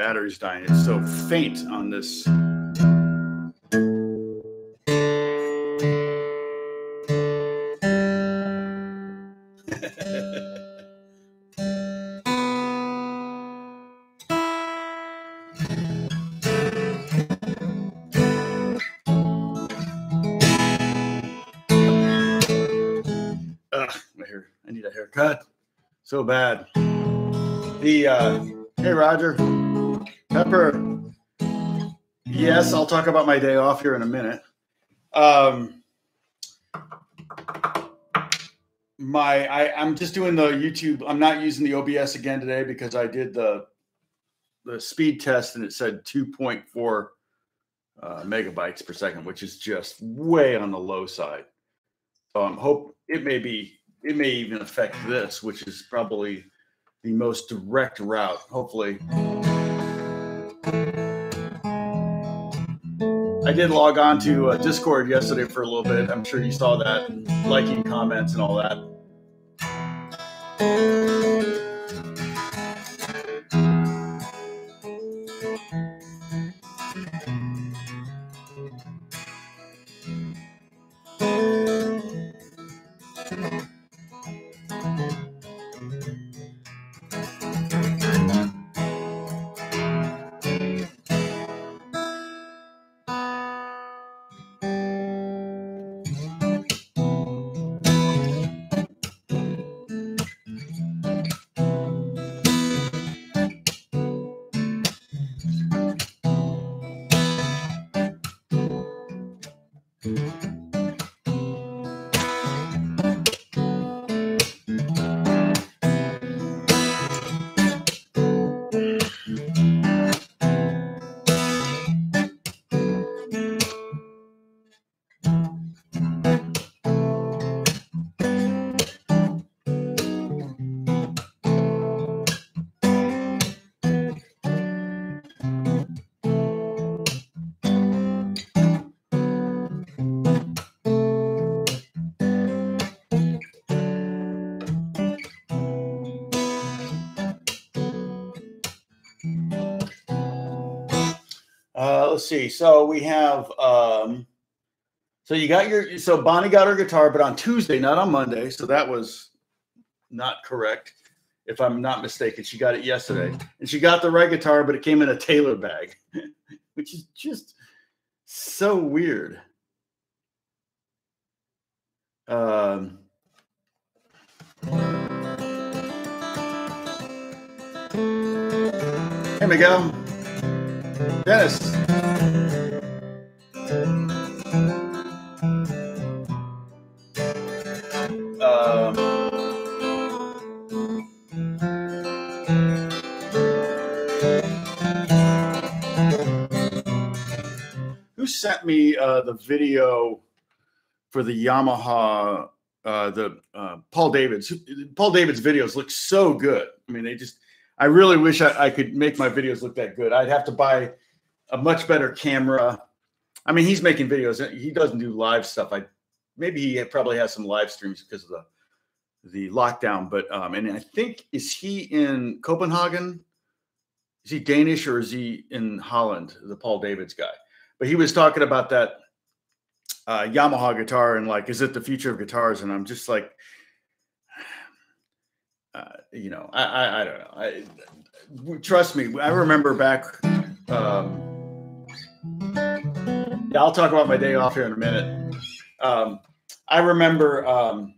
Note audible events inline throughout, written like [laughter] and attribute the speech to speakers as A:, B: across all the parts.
A: battery's dying. It's so faint on this. [laughs] Ugh, my hair. I need a haircut. So bad. The uh hey Roger. Pepper. Yes, I'll talk about my day off here in a minute. Um my I, I'm just doing the YouTube. I'm not using the OBS again today because I did the the speed test and it said 2.4 uh, megabytes per second, which is just way on the low side. So I'm hope it may be it may even affect this, which is probably the most direct route. Hopefully. I did log on to uh, Discord yesterday for a little bit. I'm sure you saw that, liking comments and all that. Let's see. So we have um so you got your so Bonnie got her guitar, but on Tuesday, not on Monday. So that was not correct, if I'm not mistaken. She got it yesterday. And she got the right guitar, but it came in a Taylor bag, [laughs] which is just so weird. Um Hey Miguel. Dennis. Who sent me uh, the video for the Yamaha, uh, the uh, Paul Davids? Paul Davids' videos look so good. I mean, they just I really wish I, I, could make my videos look that good. I'd have to buy a much better camera. I mean, he's making videos. He doesn't do live stuff. I maybe he probably has some live streams because of the the lockdown. But um, and I think is he in Copenhagen? Is he Danish or is he in Holland? The Paul Davids guy. But he was talking about that uh, Yamaha guitar and like, is it the future of guitars? And I'm just like, uh, you know, I, I, I don't know. I, trust me. I remember back. Um, yeah, I'll talk about my day off here in a minute. Um, I remember um,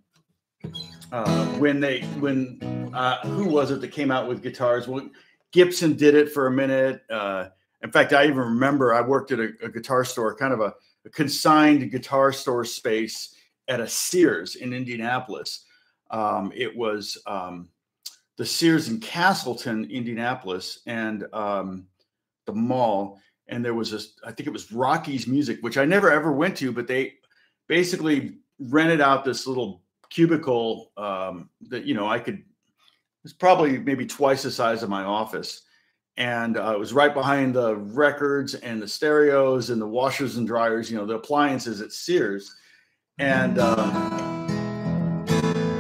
A: uh, when they when uh, who was it that came out with guitars? Well, Gibson did it for a minute. Uh, in fact, I even remember I worked at a, a guitar store, kind of a, a consigned guitar store space at a Sears in Indianapolis um, it was um, the Sears in Castleton, Indianapolis, and um, the mall. And there was this, I think it was Rocky's Music, which I never ever went to, but they basically rented out this little cubicle um, that you know I could. It's probably maybe twice the size of my office, and uh, it was right behind the records and the stereos and the washers and dryers. You know the appliances at Sears, and. Uh,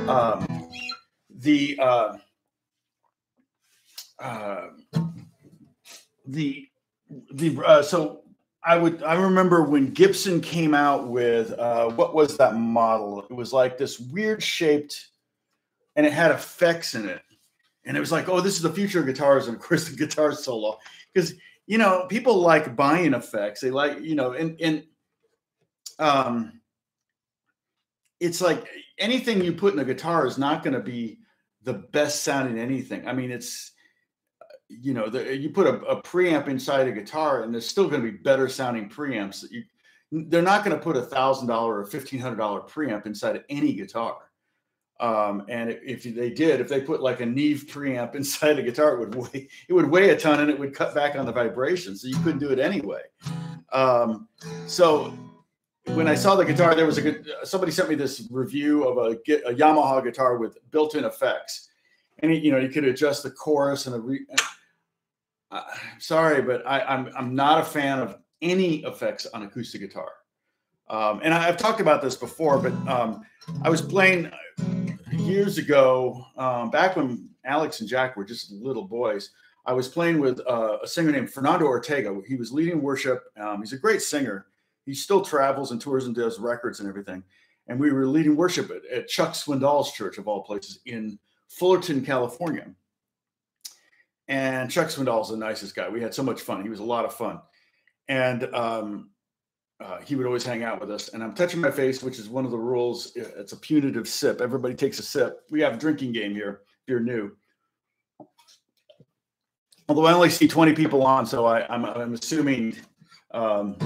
A: um, the uh, uh, the the uh, so I would I remember when Gibson came out with uh, what was that model? It was like this weird shaped, and it had effects in it, and it was like, oh, this is the future of guitars, and of course [laughs] the guitar solo because you know people like buying effects. They like you know and and um, it's like anything you put in a guitar is not going to be the best sounding anything. I mean, it's you know, the, you put a, a, preamp inside a guitar, and there's still going to be better sounding preamps. You, they're not going to put a thousand dollar or fifteen hundred dollar preamp inside of any guitar. Um, and if they did, if they put like a Neve preamp [laughs] inside a guitar, it would weigh it would weigh a ton, and it would cut back on the vibration, so you couldn't do it anyway. Um, so when I saw the guitar, there was a good. Somebody sent me this review of a, a Yamaha guitar with built-in effects, and you know you could adjust the chorus and the. Re, uh, sorry, but I, am I'm, I'm not a fan of any effects on acoustic guitar. Um, and I, have talked about this before, but um, I was playing years ago, um, back when Alex and Jack were just little boys. I was playing with uh, a singer named Fernando Ortega. He was leading worship. Um, he's a great singer. He still travels and tours and does records and everything. And we were leading worship at, at Chuck Swindoll's church, of all places, in Fullerton, California. And Chuck Swindoll's the nicest guy. We had so much fun. He was a lot of fun. And um, uh, he would always hang out with us. And I'm touching my face, which is one of the rules. It's a punitive sip. Everybody takes a sip. We have a drinking game here if you're new. Although I only see 20 people on, so I, am assuming um,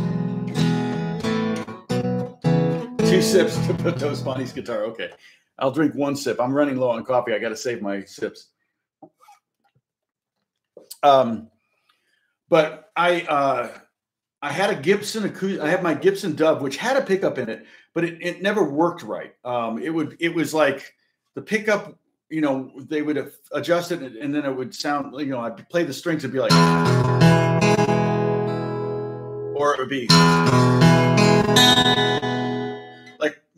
A: [laughs] two sips to put those Bonnie's guitar. Okay. I'll drink one sip. I'm running low on coffee. I got to save my sips. Um, but I uh, I had a Gibson. I had my Gibson Dove, which had a pickup in it, but it, it never worked right. Um, it would it was like the pickup. You know, they would adjust it, and then it would sound. You know, I'd play the strings and be like, or it would be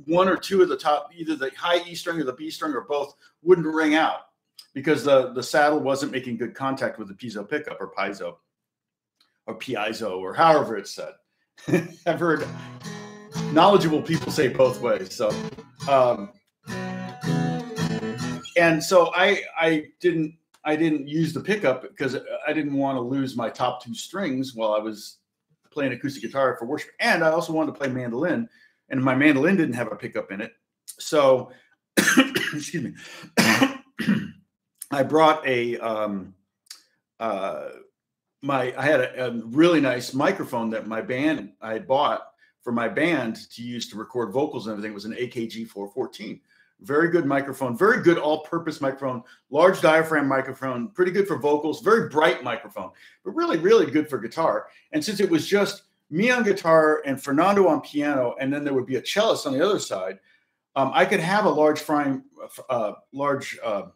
A: one or two of the top, either the high E string or the B string or both, wouldn't ring out because the, the saddle wasn't making good contact with the piezo pickup or piezo or piezo or however it's said. [laughs] I've heard knowledgeable people say both ways. So, um, and so I I didn't I didn't use the pickup because I didn't want to lose my top two strings while I was playing acoustic guitar for worship, and I also wanted to play mandolin, and my mandolin didn't have a pickup in it. So, [coughs] excuse me. [coughs] I brought a um, uh, my I had a, a, really nice microphone that my band I bought for my band to use to record vocals and everything it was an AKG 414. Very good microphone, very good all-purpose microphone, large diaphragm microphone, pretty good for vocals, very bright microphone, but really, really good for guitar. And since it was just me on guitar and Fernando on piano, and then there would be a cellist on the other side, um, I could have a large frame, uh, large uh,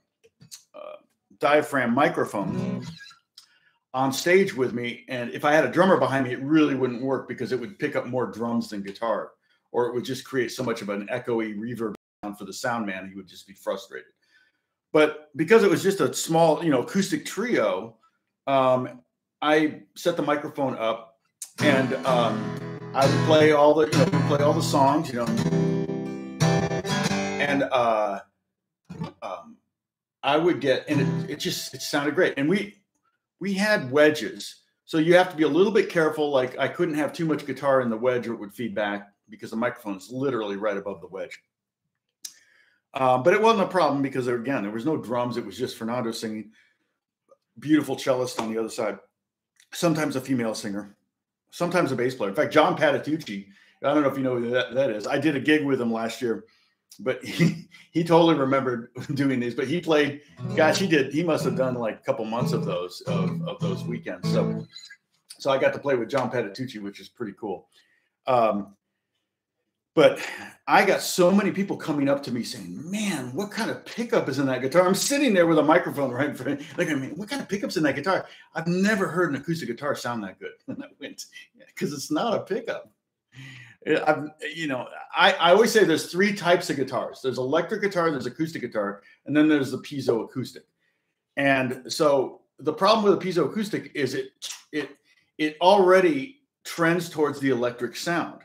A: uh, diaphragm microphone on stage with me. And if I had a drummer behind me, it really wouldn't work because it would pick up more drums than guitar, or it would just create so much of an echoey reverb sound for the sound man. He would just be frustrated. But because it was just a small, you know, acoustic trio, um, I set the microphone up and um, I would play all the, you know, play all the songs, you know, and uh, um, I would get, and it, it just it sounded great. And we we had wedges, so you have to be a little bit careful. Like I couldn't have too much guitar in the wedge, or it would feed back because the microphone is literally right above the wedge. Um, but it wasn't a problem because there, again, there was no drums. It was just Fernando singing. Beautiful cellist on the other side. Sometimes a female singer. Sometimes a bass player. In fact, John Patitucci. I don't know if you know who that, that is. I did a gig with him last year but [laughs] he he totally remembered [laughs] doing these. But he played, gosh, he did. He must have done like a couple months of those of, of those weekends. So so I got to play with John Patitucci, which is pretty cool. Um, but I got so many people coming up to me saying, "Man, what kind of pickup is in that guitar?" I'm sitting there with a microphone right in front. Like, I mean, what kind of pickups in that guitar? I've never heard an acoustic guitar sound that good. [laughs] And I went, because it's not a pickup. I've, you know, I, I always say there's three types of guitars. There's electric guitar, there's acoustic guitar, and then there's the piezo acoustic. And so the problem with a piezo acoustic is it it it already trends towards the electric sound.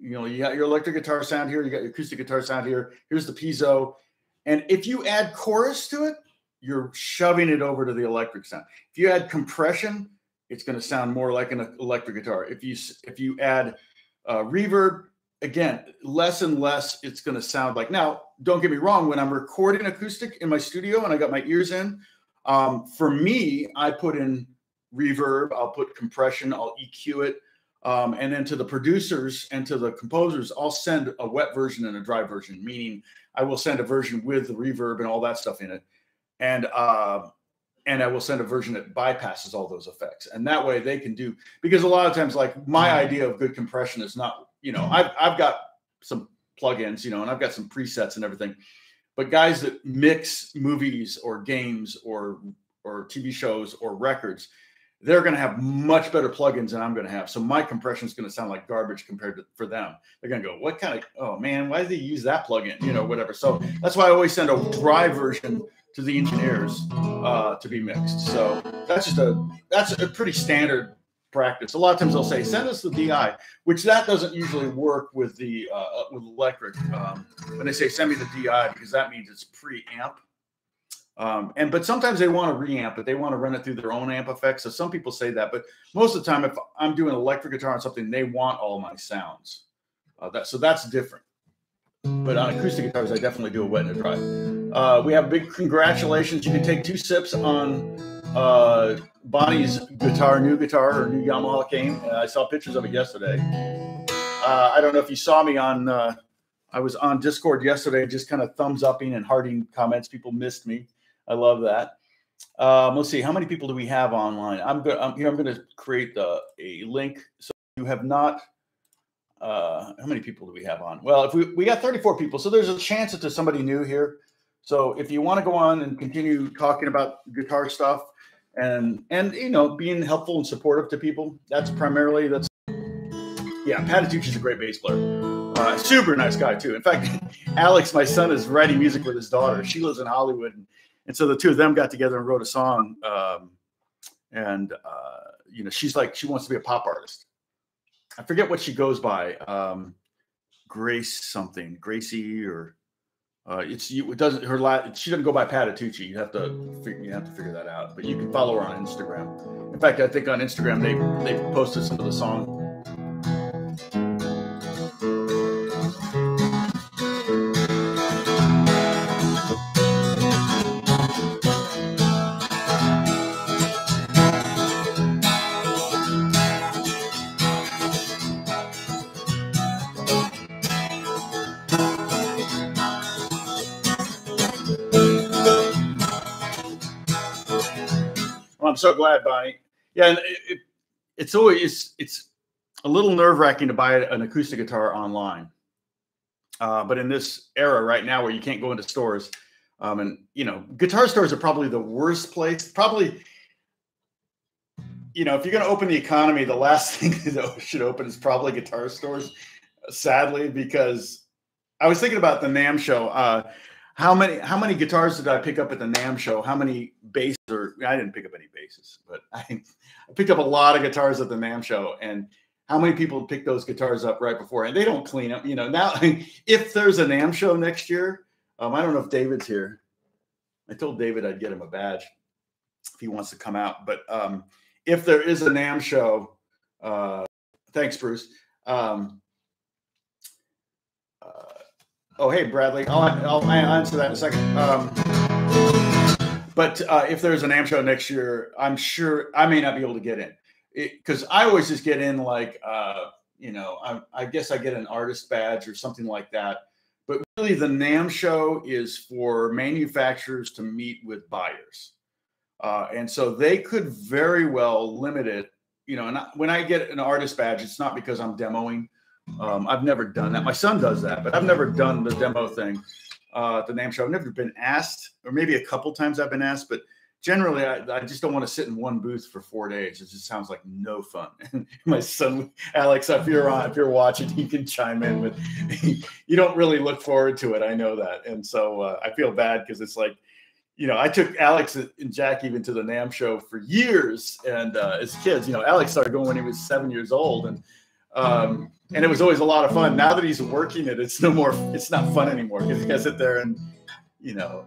A: You know, you got your electric guitar sound here, you got your acoustic guitar sound here. Here's the piezo, and if you add chorus to it, you're shoving it over to the electric sound. If you add compression, it's going to sound more like an electric guitar. If you if you add uh, reverb, again, less and less it's going to sound like. Now, don't get me wrong. When I'm recording acoustic in my studio and I got my ears in, um, for me, I put in reverb. I'll put compression. I'll EQ it. Um, and then to the producers and to the composers, I'll send a wet version and a dry version, meaning I will send a version with the reverb and all that stuff in it. And uh, and I will send a version that bypasses all those effects, and that way they can do because a lot of times, like my mm-hmm. idea of good compression is not, you know, I've I've got some plugins, you know, and I've got some presets and everything, but guys that mix movies or games or or TV shows or records, they're going to have much better plugins than I'm going to have. So my compression is going to sound like garbage compared to for them. They're going to go, "What kind of? Oh man, why did they use that plugin? You know, whatever." So that's why I always send a dry version to the engineers uh, to be mixed. So that's just a that's a pretty standard practice. A lot of times they'll say, "Send us the DI," which that doesn't usually work with the uh, with electric. Um, when they say, "Send me the DI," because that means it's pre-amp. Um, and but sometimes they want to reamp it. They want to run it through their own amp effects. So some people say that, but most of the time, if I'm doing electric guitar on something, they want all my sounds. Uh, that so that's different. But on acoustic guitars, I definitely do a wet and a dry. Uh, we have big congratulations. You can take two sips on uh, Bonnie's guitar, new guitar, her new Yamaha came. Uh, I saw pictures of it yesterday. Uh, I don't know if you saw me on. Uh, I was on Discord yesterday, just kind of thumbs upping and hearting comments. People missed me. I love that. Um, let's see, how many people do we have online? I'm going. I'm here. I'm going to create the, a link. So you have not uh how many people do we have on well if we we got 34 people so there's a chance that there's somebody new here so if you want to go on and continue talking about guitar stuff and and you know being helpful and supportive to people, that's primarily that's yeah. Patitucci's a great bass player. Uh, super nice guy too. In fact, [laughs] Alex, my son, is writing music with his daughter. She lives in Hollywood, and, and so the two of them got together and wrote a song. Um, and uh, you know, she's like she wants to be a pop artist. I forget what she goes by. Um, Grace something, Gracie or uh, it's you. It doesn't. Her last. She doesn't go by Patitucci. You have to. You have to figure that out. But you can follow her on Instagram. In fact, I think on Instagram they they posted some of the song I'm so glad, Bonnie. Yeah, and it, it, it's always it's, it's a little nerve wracking to buy an acoustic guitar online. Uh, but in this era right now where you can't go into stores, um, and you know, guitar stores are probably the worst place. Probably, you know, if you're going to open the economy, the last [laughs] thing that should open is probably guitar stores. Sadly, because I was thinking about the NAMM show. Uh, how many how many guitars did I pick up at the NAMM show? How many basses? Or I didn't pick up any basses, but [laughs] I, I picked up a lot of guitars at the NAMM show. And how many people pick those guitars up right before? And they don't clean them. You know, now [laughs] if there's a NAMM show next year, um, I don't know if David's here. I told David I'd get him a badge if he wants to come out. But um, if there is a NAMM show, uh, thanks, Bruce. Um, uh, Oh, hey, Bradley. I'll, I'll answer that in a second. Um, but uh, if there's an NAMM show next year, I'm sure I may not be able to get in because I always just get in like, uh, you know, I, I, guess I get an artist badge or something like that. But really, the NAMM show is for manufacturers to meet with buyers. Uh, and so they could very well limit it. You know, and I, when I get an artist badge, it's not because I'm demoing um, I've never done that. My son does that, but I've never done the demo thing uh, the NAMM show. I've never been asked, or maybe a couple times I've been asked, but generally I, I just don't want to sit in one booth for four days. It just sounds like no fun. [laughs] my son, Alex, if you're on, if you're watching, he can chime in, but [laughs] you don't really look forward to it. I know that. And so uh, I feel bad because it's like, you know, I took Alex and Jack even to the NAMM show for years, and uh, as kids, you know, Alex started going when he was seven years old, and um, and it was always a lot of fun. Now that he's working it, it's no more. It's not fun anymore because he got to sit there and, you know,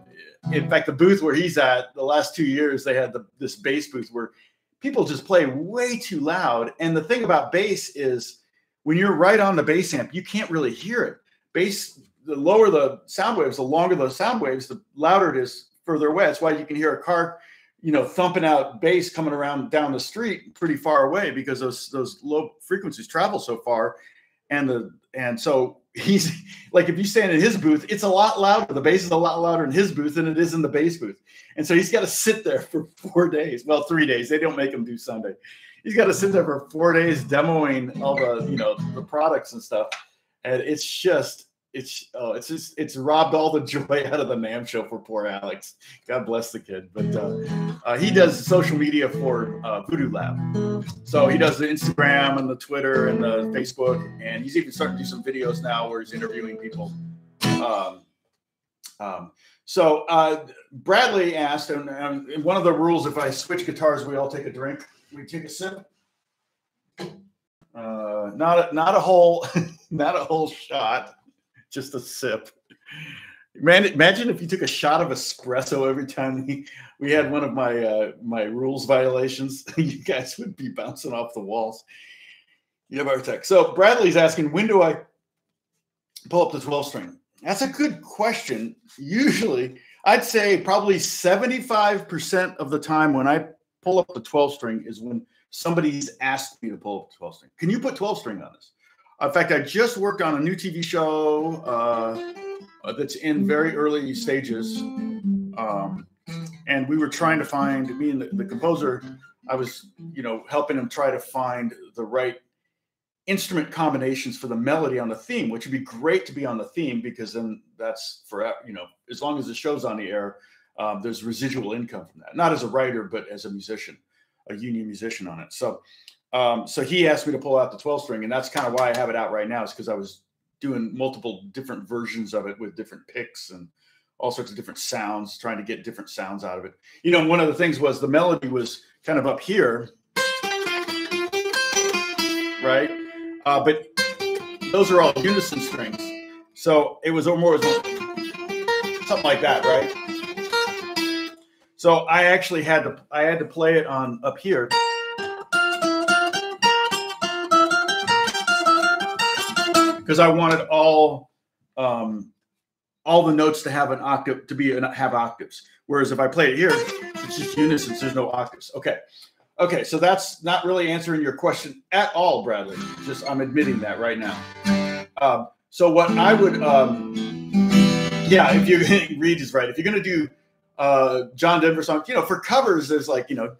A: in fact, the booth where he's at, the last two years they had the, this bass booth where people just play way too loud. And the thing about bass is when you're right on the bass amp, you can't really hear it. Bass, the lower the sound waves, the longer the sound waves, the louder it is further away. That's why you can hear a car, you know, thumping out bass coming around down the street pretty far away because those those low frequencies travel so far. And the and so he's [laughs] like if you stand in his booth, it's a lot louder. The bass is a lot louder in his booth than it is in the bass booth. And so he's got to sit there for [laughs] four days. Well, three days. They don't make him do Sunday. He's got to sit there for four days demoing all the you know the products and stuff. And it's just it's oh, it's just it's robbed all the [laughs] joy out of the NAMM show for poor Alex. God bless the kid, but uh, uh, he does social media for uh, Voodoo Lab. So he does the Instagram and the Twitter and the Facebook, and he's even starting to do some videos now where he's interviewing people. Um, um, so uh, Bradley asked, and, and one of the rules: if I switch guitars, we all take a drink. We take a sip. Uh, not a, not a whole [laughs] not a whole shot just a sip. Man, imagine if you took a shot of espresso every time we, we had one of my uh, my rules violations. [laughs] you guys would be bouncing off the walls. You have our tech. So Bradley's asking, when do I pull up the 12 string? That's a good question. Usually, I'd say probably 75% of the time when I pull up the 12 string is when somebody's asked me to pull up the 12 string. Can you put 12 string on this? In fact, I just worked on a new TV show uh, that's in very early stages. Um, and we were trying to find, me and the, the composer, I was, you know, helping him try to find the right instrument combinations for the melody on the theme, which would be great to be on the theme because then that's forever, you know, as long as the show's on the air, um, there's residual income from that. Not as a writer, but as a musician, a union musician on it. So um, so he asked me to pull out the 12 string, and that's kind of why I have it out right now, is because I was doing multiple different versions of it with different picks and all sorts of different sounds, trying to get different sounds out of it. You know, one of the things was the melody was kind of up here, right? Uh, but those are all unison strings. So it was or more something like that, right? So I actually had to I had to play it on up here. Because I wanted all um, all the notes to have an octave to be have octaves. Whereas if I play it here, it's just unison. There's no octaves. Okay, okay. So that's not really answering your question at all, Bradley. Just I'm admitting that right now. Um, so what I would, um, yeah, if to [laughs] read is right. If you're to do uh, John Denver songs, you know, for covers, there's like you know.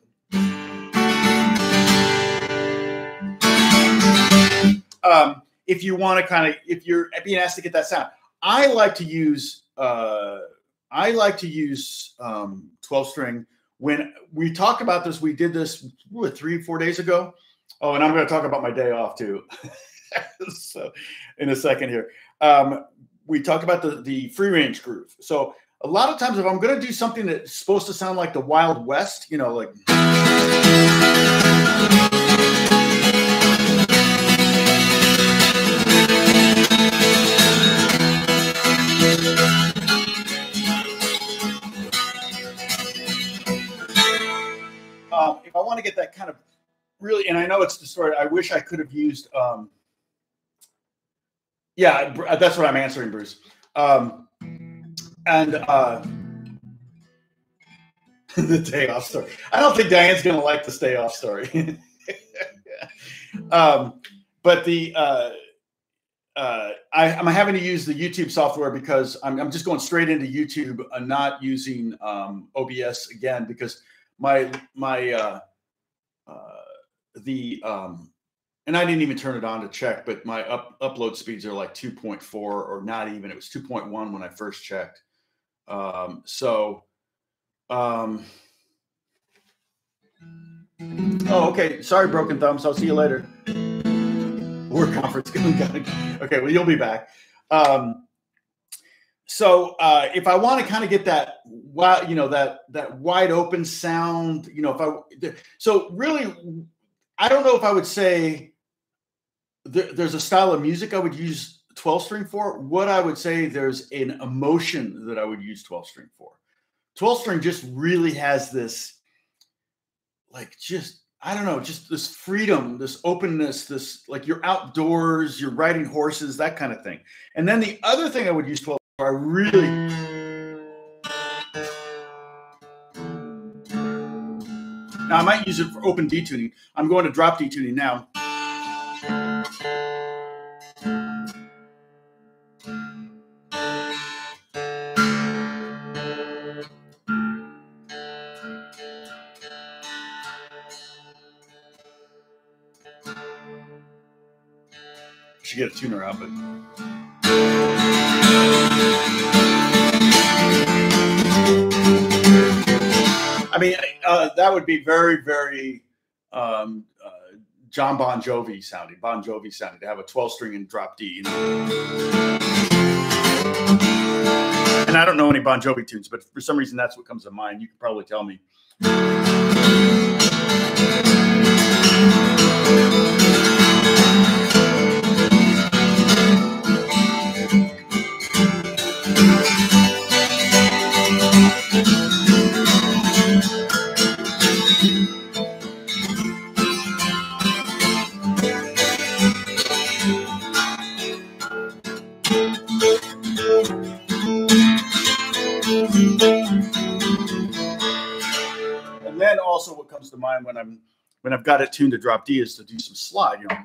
A: Um, if you want to kind of if you're being asked to get that sound. I like to use uh, I like to use um, 12 string. When we talked about this, we did this what, three four days ago. Oh, and I'm going to talk about my day off too. [laughs] so in a second here, um, we talked about the the free range groove. So a lot of times, if I'm going to do something that's supposed to sound like the Wild West, you know, like if I want to get that kind of really, and I know it's distorted, I wish I could have used. Um, yeah, that's what I'm answering, Bruce. Um, and uh, [laughs] the day off story. I don't think Diane's going to like the stay off story. [laughs] um, but the uh, uh, I, am having to use the YouTube software because I'm, I'm just going straight into YouTube and not using um, OBS again because my my uh, uh, the um, and I didn't even turn it on to check, but my up, upload speeds are like 2.4 or not even. It was 2.1 when I first checked. Um, so, um, oh, okay. Sorry, broken thumbs. I'll see you later. Work [laughs] conference. [laughs] okay, well, you'll be back. Um, so uh, if I want to kind of get that, you know, that that wide open sound, you know, if I so really, I don't know if I would say there, there's a style of music I would use 12 string for. What I would say there's an emotion that I would use 12 string for. 12 string just really has this, like, just I don't know, just this freedom, this openness, this like you're outdoors, you're riding horses, that kind of thing. And then the other thing I would use 12 I really now I might use it for open detuning. I'm going to drop D tuning now. Be very, very um, uh, John Bon Jovi sounding, Bon Jovi sounding to have a 12 string and drop D. You know? And I don't know any Bon Jovi tunes, but for some reason that's what comes to mind. You can probably tell me. To mind when I'm when I've got it tuned to drop D is to do some slide, you know.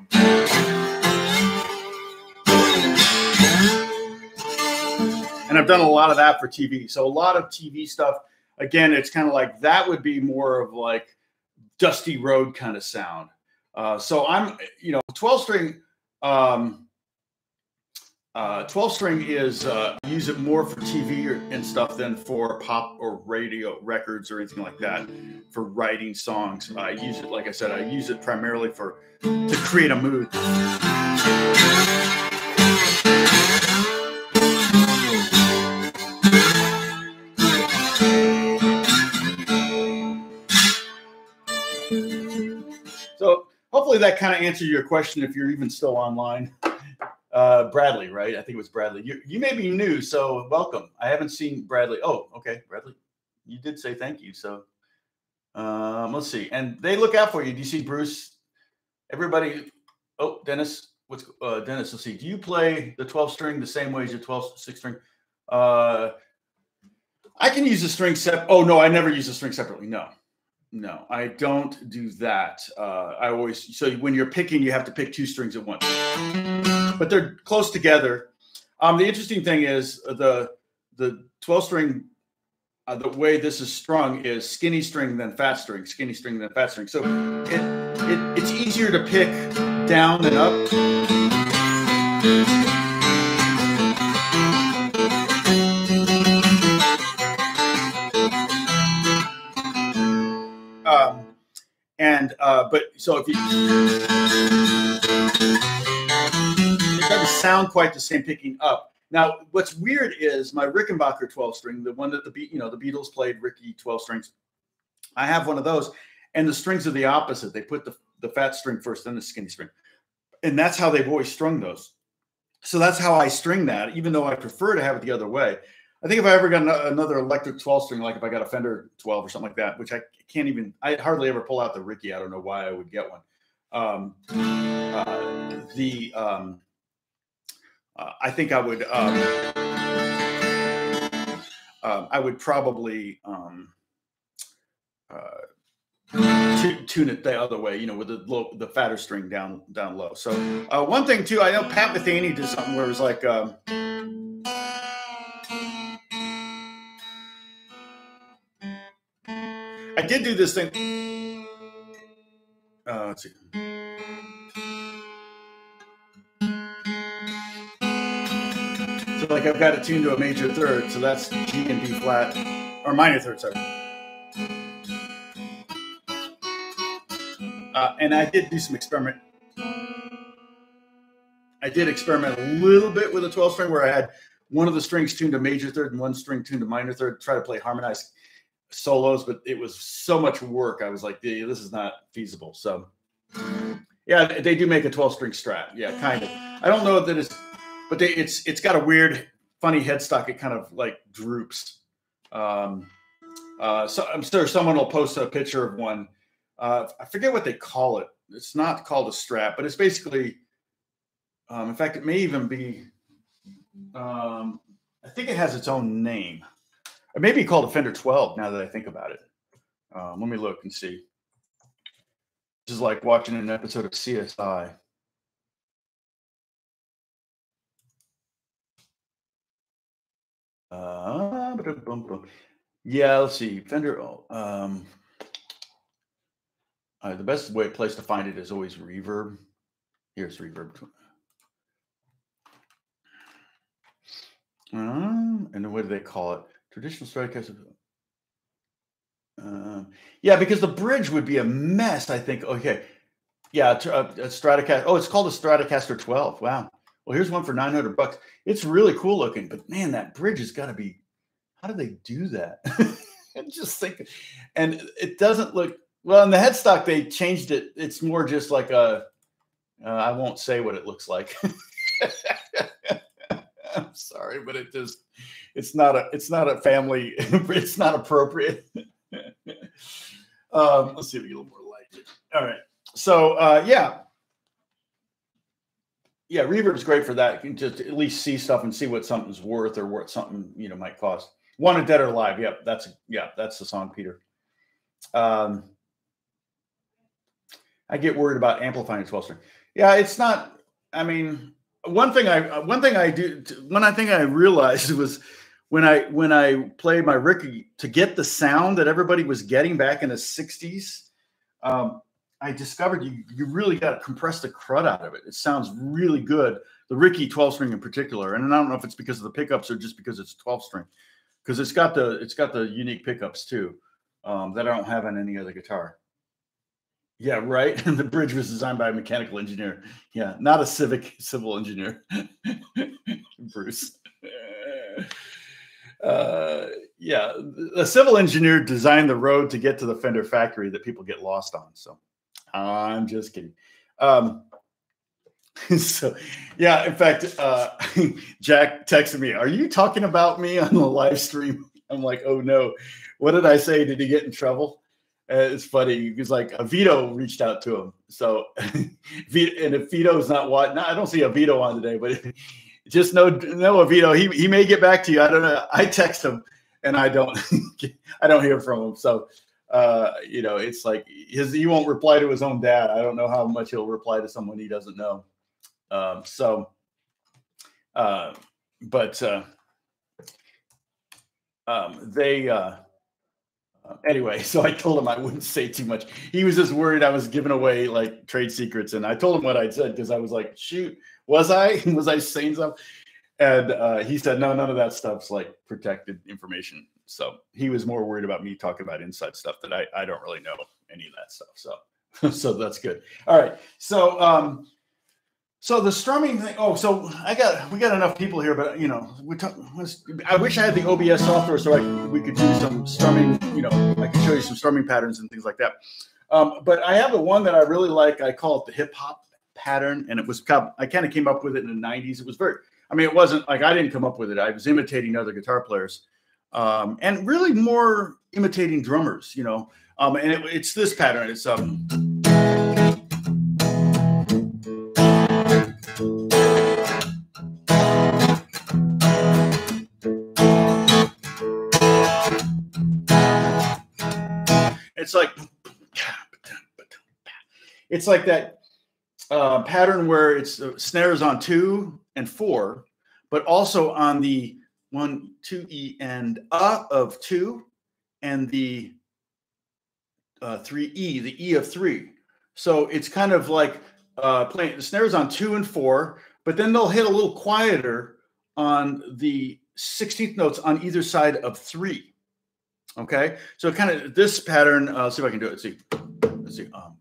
A: And I've done a lot of that for TV. So a lot of TV stuff, again, it's kind of like that would be more of like dusty road kind of sound. Uh, so I'm, you know, 12 string, um, uh, 12 string is uh, use it more for TV and stuff than for pop or radio records or anything like that. For writing songs, I use it. Like I said, I use it primarily for to create a mood. So hopefully that kind of answers your question if you're even still online. Uh, Bradley, right? I think it was Bradley. You, you may be new, so welcome. I haven't seen Bradley. Oh, okay, Bradley. You did say thank you. So um, let's see. And they look out for you. Do you see Bruce? Everybody. Oh, Dennis. What's uh, Dennis? Let's see. Do you play the 12 string the same way as your 12 six string? Uh, I can use the string set. Oh no, I never use the string separately. No, no, I don't do that. Uh, I always so when you're picking, you have to pick two strings at once but they're close together. Um, the interesting thing is the the 12 string, uh, the way this is strung is skinny string than fat string, skinny string than fat string. So it, it it's easier to pick down than up. Um, and uh, but so if you doesn't sound quite the same picking up. Now, what's weird is my Rickenbacker 12 string, the one that the you know the Beatles played, Ricky 12 strings. I have one of those, and the strings are the opposite. They put the, the fat string first, then the skinny string, and that's how they've always strung those. So that's how I string that, even though I prefer to have it the other way. I think if I ever got another electric 12 string, like if I got a Fender 12 or something like that, which I can't even, I hardly ever pull out the Ricky. I don't know why I would get one. Um, uh, the um, uh, I think I would um, uh, I would probably um, uh, tune it the other way, you know, with the low, the fatter string down down low. So uh, one thing too, I know Pat Metheny did something where it was like. Um, I did do this thing. Uh, let's see. Like I've got it tuned to a major third, so that's G and B flat, or minor third, sorry. Uh, and I did do some experiment. I did experiment a little bit with a 12 string where I had one of the strings tuned to major third and one string tuned to minor third, try to play harmonized solos, but it was so much work. I was like, this is not feasible. So, yeah, they do make a 12 string strat. Yeah, kind of. I don't know that it's, but they, it's it's got a weird, funny headstock. It kind of like droops. Um, uh, so I'm sure someone will post a picture of one. Uh, I forget what they call it. It's not called a strat, but it's basically. Um, in fact, it may even be. Um, I think it has its own name. It may be called a Fender 12 now that I think about it. Um, let me look and see. This is like watching an episode of CSI. Uh, yeah, let's see. Fender. Oh, um, uh, the best way place to find it is always Reverb. Here's Reverb. Um, and what do they call it? Traditional Stratocaster. Uh, yeah, because the bridge would be a mess. I think. Okay. Yeah, a, a Stratocaster. Oh, it's called a Stratocaster 12. Wow. Well, here's one for 900 bucks. It's really cool looking, but man, that bridge has got to be. How do they do that? [laughs] and just think, and it doesn't look well in the headstock. They changed it. It's more just like a. Uh, I won't say what it looks like. [laughs] I'm sorry, but it just it's not a it's not a family. [laughs] it's not appropriate. um, let's see if we get a little more light. All right. So uh, yeah, yeah, reverb's great for that. You can just at least see stuff and see what something's worth or what something you know might cost. Wanted Dead or Alive. Yep, that's yeah, that's the song, Peter. Um, I get worried about amplifying 12 string. Yeah, it's not. I mean, one thing I one thing I do one I I realized [laughs] was when I when I played my Ricky to get the sound that everybody was getting back in the 60s, um, I discovered you you really got to compress the crud out of it. It sounds really good. The Ricky 12 string in particular, and I don't know if it's because of the pickups or just because it's 12 string, because it's got the it's got the unique pickups too um, that I don't have on any other guitar. Yeah, right. And [laughs] the bridge was designed by a mechanical engineer. Yeah, not a civic civil engineer. [laughs] Bruce. Uh, yeah, a civil engineer designed the road to get to the Fender factory that people get lost on. So I'm just kidding. Um, [laughs] so yeah, in fact, uh, [laughs] Jack texted me, "Are you talking about me on the live stream?" [laughs] I'm like, "Oh no, what did I say? Did he get in trouble?" Uh, it's funny because like a Vito reached out to him. So, and if Vito's not what, no, I don't see a Vito on today, but just know, know Avito he, he may get back to you. I don't know. I text him and I don't, I don't hear from him. So, uh, you know, it's like his, he won't reply to his own dad. I don't know how much he'll reply to someone he doesn't know. Um, so, uh, but, uh, um, they, uh, anyway, [laughs] so I told him I wouldn't say too much. He was just worried I was giving away like trade secrets, and I told him what I'd said because I was like, "Shoot, was I? [laughs] was I saying something?" And uh, he said, "No, none of that stuff's like protected information." So he was more worried about me talking about inside stuff that I I don't really know any of that stuff. So [laughs] so that's good. All right, so um, so the strumming thing. Oh, so I got we got enough people here, but you know, we talk, I wish I had the OBS software so I we could do some strumming. You know, I could show you some strumming patterns and things like that. Um, but I have the one that I really like. I call it the hip hop pattern, and it was I kind of came up with it in the '90s. It was very. I mean, it wasn't like I didn't come up with it. I was imitating other guitar players, um, and really more imitating drummers. You know, um, and it, it's this pattern. It's um. It's like it's like that uh, pattern where it's uh, snares on two and four, but also on the one, two E and uh of two, and the uh, three E, the E of three. So it's kind of like uh, playing the snares on two and four, but then they'll hit a little quieter on the 16th notes on either side of three. Okay, so kind of this pattern. Uh, let's see if I can do it. Let's see. Let's see. Um,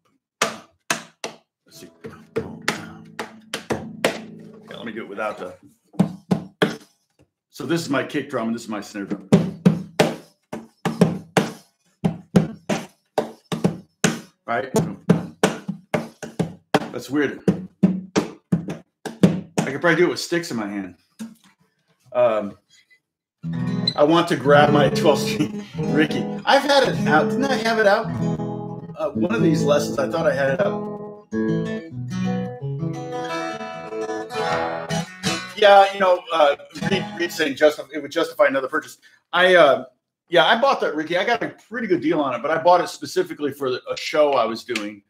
A: let's see. Okay, let me do it without the. So this is my kick drum and this is my snare drum. Right? That's weird. I could probably do it with sticks in my hand. Um, I want to grab my 12 string [laughs] Ricky. I've had it out. Didn't I have it out? Uh, one of these lessons, I thought I had it out. Yeah, you know, uh, Reed, Reed saying justify, it would justify another purchase. I, uh, yeah, I bought that, Ricky. I got a pretty good deal on it, but I bought it specifically for a show I was doing,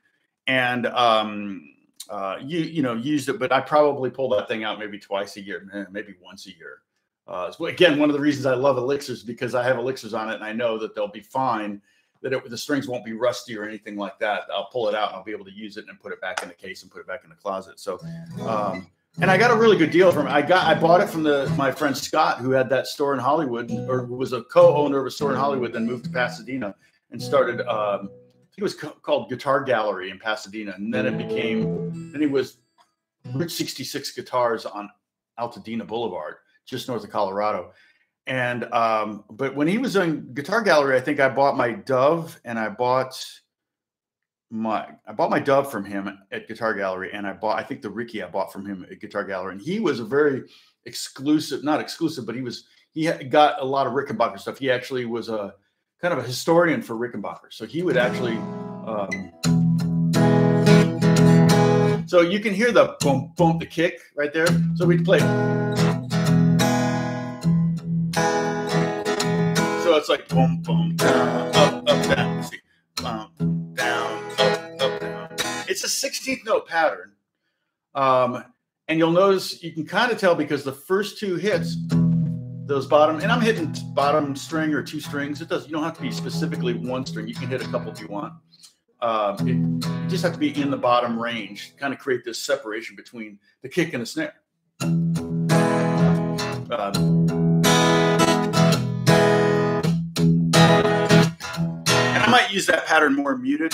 A: and um, uh, you you know used it. But I probably pull that thing out maybe twice a year, maybe once a year. Uh, so again, one of the reasons I love elixirs because I have elixirs on it and I know that they'll be fine, that it, the strings won't be rusty or anything like that. I'll pull it out and I'll be able to use it and put it back in the case and put it back in the closet. So, um, and I got a really good deal from it. I got I bought it from the my friend Scott who had that store in Hollywood or was a co-owner of a store in Hollywood, then moved to Pasadena and started. Um, I think it was co- called Guitar Gallery in Pasadena, and then it became. Then he was Route 66 Guitars on Altadena Boulevard just north of Colorado. And um, but when he was in Guitar Gallery, I think I bought my Dove and I bought my I bought my dub from him at Guitar Gallery, and I bought I think the Ricky I bought from him at Guitar Gallery, and he was a very exclusive, not exclusive, but he was he got a lot of Rickenbacker stuff. He actually was a kind of a historian for Rickenbacker, so he would actually. Um, so you can hear the boom boom the kick right there. So we'd play. So it's like boom, boom, down, It's a 16th note pattern. Um, and you'll notice you can kind of tell because the first two hits, those bottom, and I'm hitting bottom string or two strings. It does. You don't have to be specifically one string. You can hit a couple if you want. Um, it, you just have to be in the bottom range, kind of create this separation between the kick and the snare. Um, I might use that pattern more muted.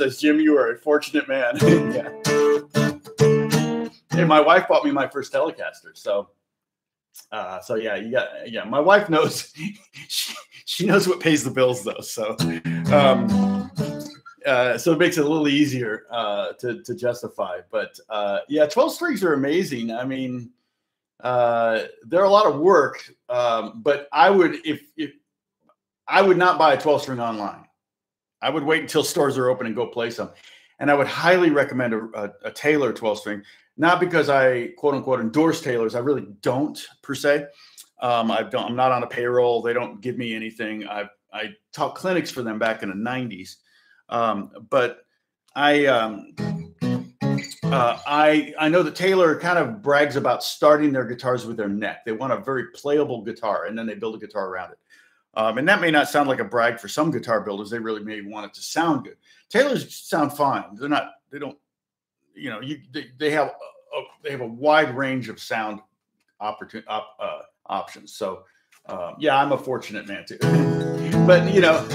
A: Says, Jim, you are a fortunate man. [laughs] yeah. [laughs] Hey, my wife bought me my first Telecaster. So, uh, so yeah, you got, yeah, my wife knows, [laughs] she, she knows what pays the bills though. So, um, uh, so it makes it a little easier uh, to, to justify. But uh, yeah, 12 strings are amazing. I mean, uh, they're a lot of work, um, but I would, if, if I would not buy a 12 string online. I would wait until stores are open and go play some. And I would highly recommend a, a, a Taylor 12 string, not because I quote unquote endorse Taylors. I really don't per se. Um, I don't, I'm not on a payroll. They don't give me anything. I, I taught clinics for them back in the 90s. Um, but I, um, uh, I I know that Taylor kind of brags about starting their guitars with their neck. They want a very playable guitar, and then they build a guitar around it. Um, and that may not sound like a brag for some guitar builders. They really may want it to sound good. Taylors sound fine. They're not. They don't. You know, you they, they have a, they have a wide range of sound opportun op, uh, options. So um, yeah, I'm a fortunate man too. [laughs] but you know,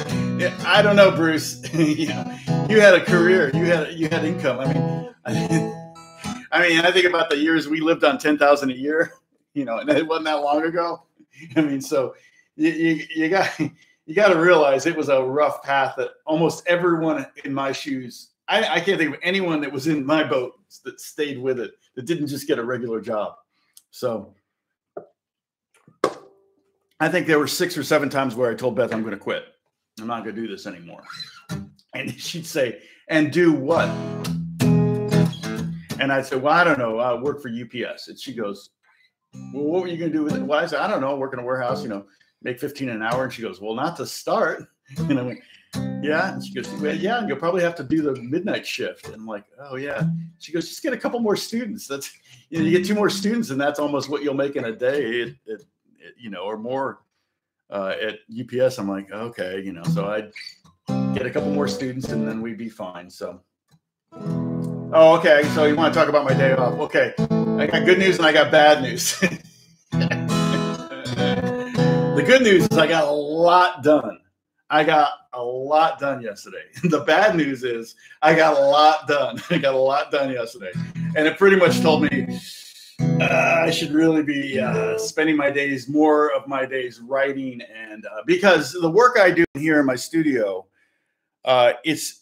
A: I don't know, Bruce. [laughs] you know, you had a career. You had you had income. I mean, [laughs] I mean, I think about the years we lived on ten thousand a year. You know, and it wasn't that long ago. I mean, so you, you, you got [laughs] you got to realize it was a rough path that almost everyone in my shoes I, I, can't think of anyone that was in my boat that stayed with it that didn't just get a regular job. So i think there were six or seven times where i told beth i'm going to quit. I'm not going to do this anymore. And [laughs] she'd say and do what? And i'd say well i don't know. I work for ups and she goes well what were you going to do with it? Well i said i don't know. Work in a warehouse you know make 15 an hour. And she goes, Well, not to start. [laughs] And I went, Yeah. And she goes, well, Yeah, and you'll probably have to do the midnight shift. And I'm like, Oh, yeah. She goes, Just get a couple more students. That's, you know, you get two more students, and that's almost what you'll make in a day, it, it, it, you know, or more. uh, at UPS. I'm like, okay, you know, so I'd get a couple more students and then we'd be fine. So, oh, okay. So you want to talk about my day off? Okay, I got good news and I got bad news. [laughs] good news is I got a lot done. I got a lot done yesterday. [laughs] The bad news is I got a lot done. [laughs] I got a lot done yesterday. And it pretty much told me uh, I should really be uh, spending my days, more of my days writing. And uh, because the work I do here in my studio, uh, it's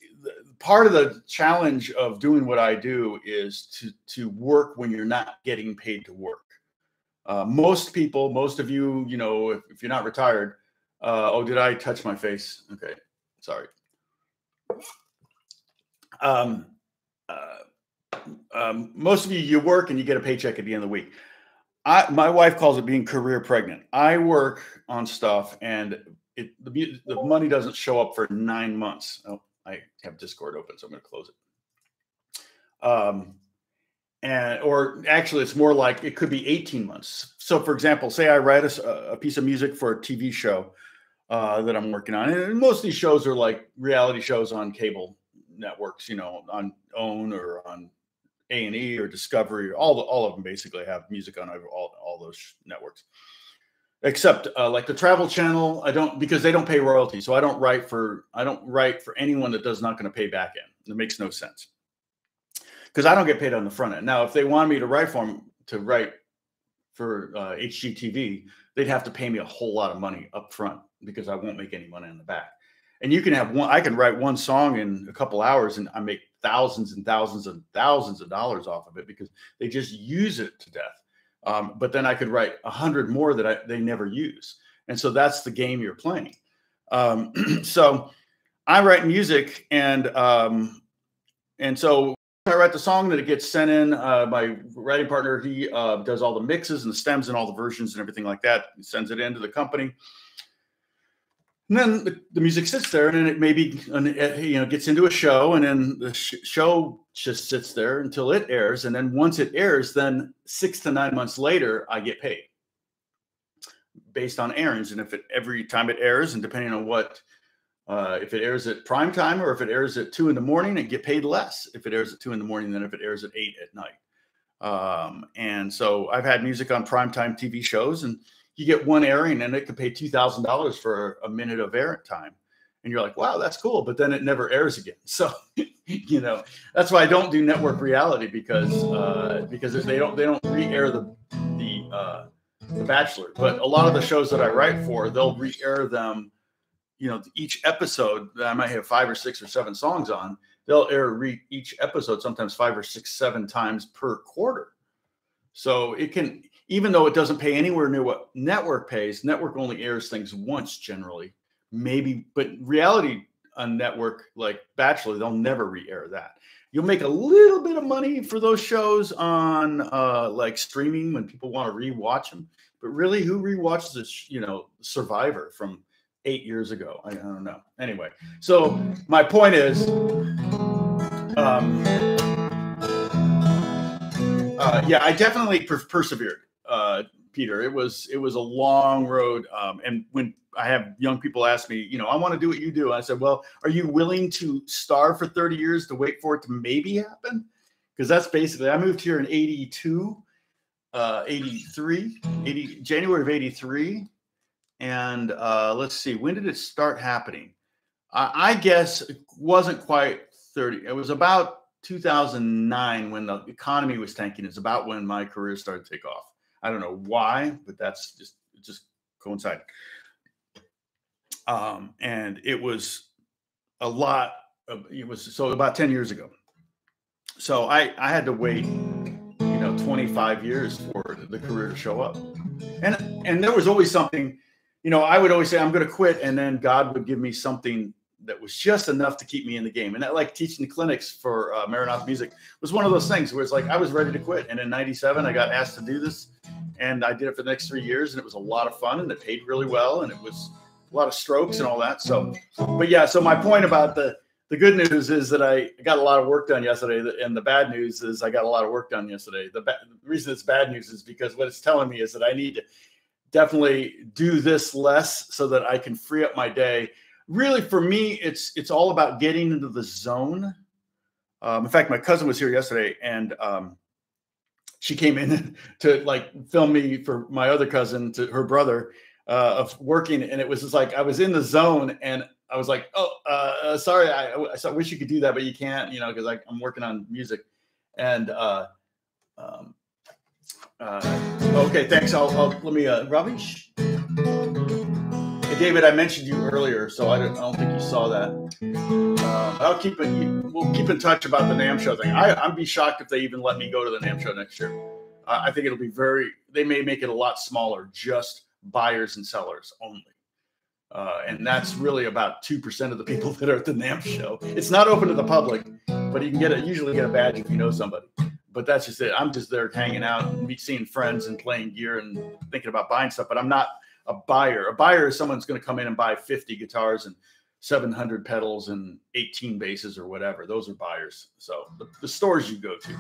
A: part of the challenge of doing what I do is to, to work when you're not getting paid to work. Uh, most people, most of you, you know, if, if you're not retired, uh, oh, did I touch my face? Okay, sorry. Um, uh, um, most of you, you work and you get a paycheck at the end of the week. I, my wife calls it being career pregnant. I work on stuff and it, the, the money doesn't show up for nine months. Oh, I have Discord open, so I'm going to close it. Um, and or actually, it's more like it could be 18 months. So, for example, say I write a, a piece of music for a TV show uh, that I'm working on. And most of these shows are like reality shows on cable networks, you know, on OWN or on A and E or Discovery. All all of them basically have music on all all those networks, except uh, like the Travel Channel. I don't because they don't pay royalty, so I don't write for I don't write for anyone that does not going to pay back in. It makes no sense because I don't get paid on the front end. Now, if they wanted me to write for them to write for uh, HGTV, they'd have to pay me a whole lot of money up front because I won't make any money on the back. And you can have one, I can write one song in a couple hours and I make thousands and thousands and thousands of dollars off of it because they just use it to death. Um, but then I could write a hundred more that I, they never use. And so that's the game you're playing. Um, [clears throat] so I write music and, um, and so I write the song that it gets sent in. Uh, my writing partner, he uh, does all the mixes and the stems and all the versions and everything like that. He sends it into the company. And then the, the music sits there and then it maybe, you know, gets into a show and then the sh- show just sits there until it airs. And then once it airs, then six to nine months later, I get paid based on airings. And if it every time it airs and depending on what uh, if it airs at prime time or if it airs at two in the morning, and get paid less if it airs at two in the morning than if it airs at eight at night. Um, and so I've had music on primetime TV shows, and you get one airing, and it could pay two thousand dollars for a minute of air time. And you're like, wow, that's cool, but then it never airs again. [laughs] So, you know, that's why I don't do network reality because uh, because they don't they don't re-air the the uh, the Bachelor. But a lot of the shows that I write for, they'll re-air them you know each episode that I might have five or six or seven songs on, they'll air re- each episode sometimes five or six, seven times per quarter. So it can, even though it doesn't pay anywhere near what network pays, network only airs things once generally, maybe, but reality on network like Bachelor, they'll never re-air that. You'll make a little bit of money for those shows on uh, like streaming when people want to rewatch them. But really, who rewatches this? You know, Survivor from eight years ago. I, I don't know. Anyway, so my point is, um, uh, yeah, I definitely per- persevered, uh, Peter. It was it was a long road, um, and when I have young people ask me, you know, I want to do what you do, I said, well, are you willing to starve for thirty years to wait for it to maybe happen? Because that's basically. I moved here in '82. Uh, 83, 80, January of 83 and uh, let's see, when did it start happening? I, I guess it wasn't quite 30. It was about 2009 when the economy was tanking. It's about when my career started to take off. I don't know why, but that's just just coincided. Um, and it was a lot. Of, it was so about 10 years ago. So I I had to wait, you know, 25 years for the career to show up, and and there was always something you know, I would always say I'm going to quit, and then God would give me something that was just enough to keep me in the game. And that, like teaching the clinics for uh, Maranatha Music was one of those things where it's like I was ready to quit, and in '97 I got asked to do this, and I did it for the next three years, and it was a lot of fun, and it paid really well, and it was a lot of strokes and all that. So, but yeah, so my point about the the good news is that I got a lot of work done yesterday, and the bad news is I got a lot of work done yesterday. The, ba- the reason it's bad news is because what it's telling me is that I need to definitely do this less so that I can free up my day. Really, for me, it's it's all about getting into the zone. Um, in fact, my cousin was here yesterday, and um, she came in [laughs] to like film me for my other cousin to her brother uh, of working, and it was just like I was in the zone, and I was like, "Oh, uh, uh sorry, I, I wish you could do that, but you can't," you know, because I'm working on music, and uh, um, uh, okay, thanks. I'll, I'll let me, uh, Ravish. Hey, David, I mentioned you earlier, so I don't, I don't think you saw that. Uh, I'll keep it. We'll keep in touch about the NAMM show thing. I, I'd be shocked if they even let me go to the NAMM show next year. I think it'll be very. They may make it a lot smaller, just buyers and sellers only. Uh, and that's really about two percent of the people [laughs] that are at the NAMM show. It's not open to the public, but you can get a usually get a badge if you know somebody but that's just it. I'm just there hanging out and seeing friends and playing gear and thinking about buying stuff. But I'm not a buyer. A buyer is someone's going to come in and buy 50 guitars and 700 pedals and 18 basses or whatever. Those are buyers. So the, the stores you go to.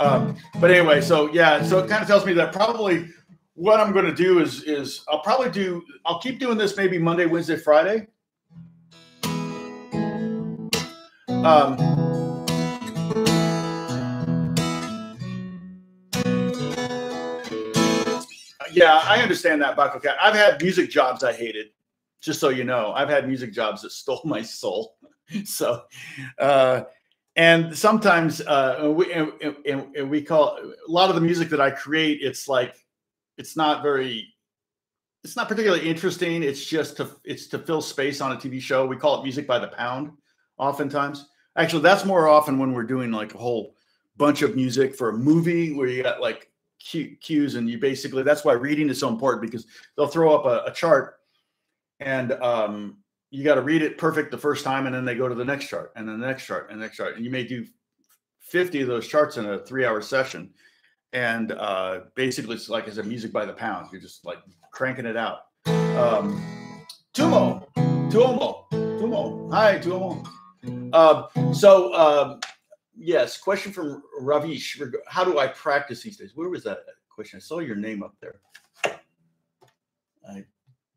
A: Um, but anyway, so yeah, so it kind of tells me that probably what I'm going to do is is I'll probably do I'll keep doing this maybe Monday, Wednesday, Friday. Um, yeah, I understand that, Buckle Cat. I've had music jobs I hated. Just so you know, I've had music jobs that stole my soul. [laughs] so, uh, and sometimes uh, we and, and, and we call a lot of the music that I create. It's like it's not very it's not particularly interesting. It's just to it's to fill space on a TV show. We call it music by the pound. Oftentimes, actually, that's more often when we're doing like a whole bunch of music for a movie where you got like cues and you basically that's why reading is so important because they'll throw up a, a chart and um, you got to read it perfect the first time and then they go to the next chart and then the next chart and the next chart and you may do 50 of those charts in a three hour session. And uh, basically it's like as a music by the pound? You're just like cranking it out. Um, tumo tuomo tumo hi tuomo. Uh, so uh, yes, question from Ravish. How do I practice these days? Where was that question? I saw your name up there. I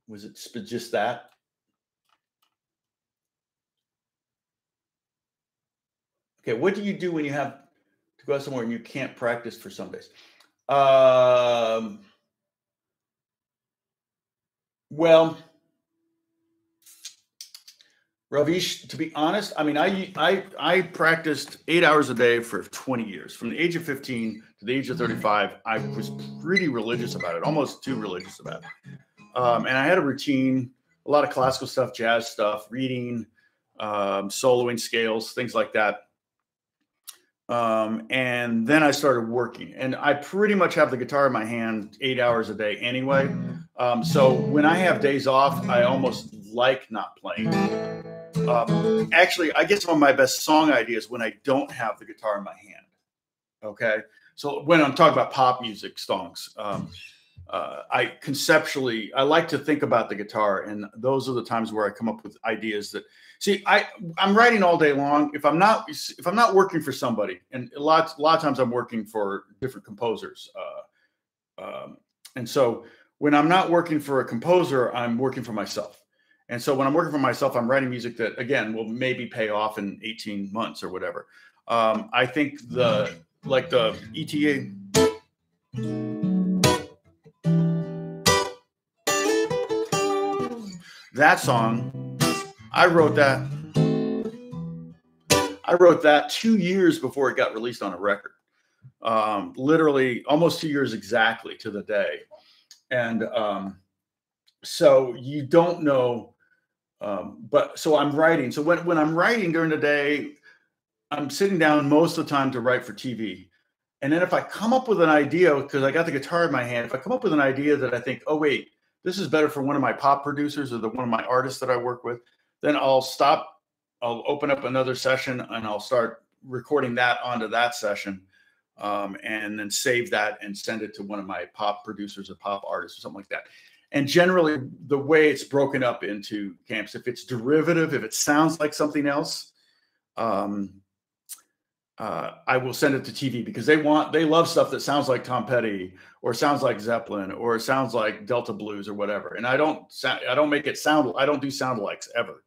A: was it just that? Okay, what do you do when you have to go somewhere and you can't practice for some days? Um, well, Ravish, to be honest, I mean, I I I practiced eight hours a day for 20 years. From the age of 15 to the age of 35, I was pretty religious about it, almost too religious about it. Um, and I had a routine, a lot of classical stuff, jazz stuff, reading, um, soloing scales, things like that. Um, and then I started working, and I pretty much have the guitar in my hand eight hours a day anyway. Um, so when I have days off, I almost like not playing. Um, actually, I get some of my best song ideas when I don't have the guitar in my hand. Okay. So when I'm talking about pop music songs, um, uh, I conceptually I like to think about the guitar, and those are the times where I come up with ideas that see I I'm writing all day long. If I'm not if I'm not working for somebody, and a lot a lot of times I'm working for different composers, uh, um, and so when I'm not working for a composer, I'm working for myself. And so when I'm working for myself, I'm writing music that again will maybe pay off in 18 months or whatever. Um, I think the like the ETA. That song, I wrote that. I wrote that two years before it got released on a record. Um, literally almost two years exactly to the day. And um, so you don't know um, but so I'm writing. So when, when I'm writing during the day, I'm sitting down most of the time to write for TV. And then if I come up with an idea, because I got the guitar in my hand, if I come up with an idea that I think, oh, wait, this is better for one of my pop producers or the one of my artists that I work with, then I'll stop, I'll open up another session and I'll start recording that onto that session. Um, and then save that and send it to one of my pop producers or pop artists or something like that and generally the way it's broken up into camps if it's derivative if it sounds like something else um, uh, i will send it to tv because they want they love stuff that sounds like tom petty or sounds like Zeppelin, or sounds like Delta Blues or whatever. And I don't I don't make it sound, I don't do sound likes ever.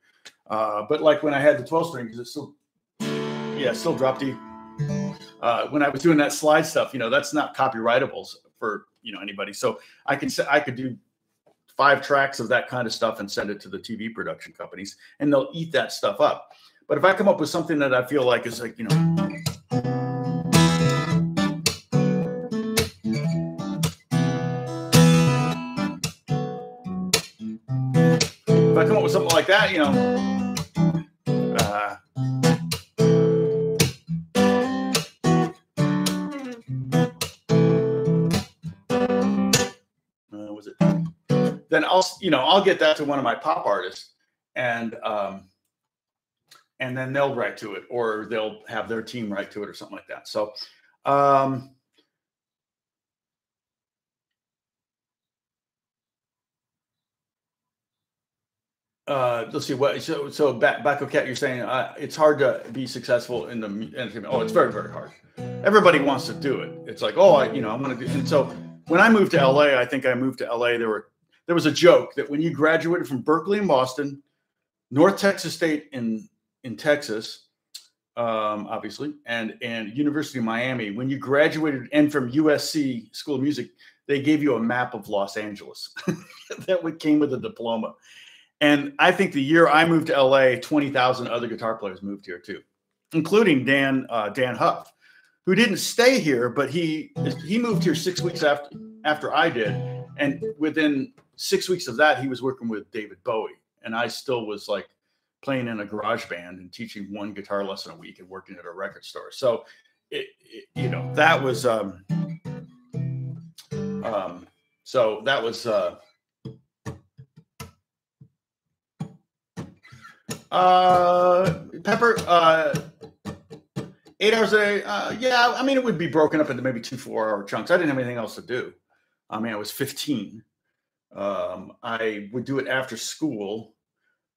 A: Uh, but like when I had the 12 string because it's still, yeah, still drop D. Uh, when I was doing that slide stuff, you know, that's not copyrightable for you know anybody. So I can say I could do five tracks of that kind of stuff and send it to the TV production companies, and they'll eat that stuff up. But if I come up with something that I feel like is like you know. If I come up with something like that, you know, You know, I'll get that to one of my pop artists, and um, and then they'll write to it, or they'll have their team write to it, or something like that. So, um, uh, let's see what so so back back cat you're saying uh, it's hard to be successful in the entertainment oh it's very very hard everybody wants to do it it's like oh I, you know i'm gonna do and so when i moved to la i think i moved to la there were there was a joke that when you graduated from Berklee in boston north texas state in in texas um, obviously and and university of miami when you graduated and from usc school of music they gave you a map of los angeles [laughs] that came with a diploma. And I think the year I moved to LA, 20,000 other guitar players moved here too, including Dan uh, Dann Huff, who didn't stay here, but he he moved here six weeks after after I did, and within six weeks of that, he was working with David Bowie, and I still was like playing in a garage band and teaching one guitar lesson a week and working at a record store. So, it, it you know that was um, um so that was uh Uh, Pepper, uh, eight hours a day. Uh, yeah, I mean, it would be broken up into maybe two four hour chunks. I didn't have anything else to do. I mean, I was 15. Um, I would do it after school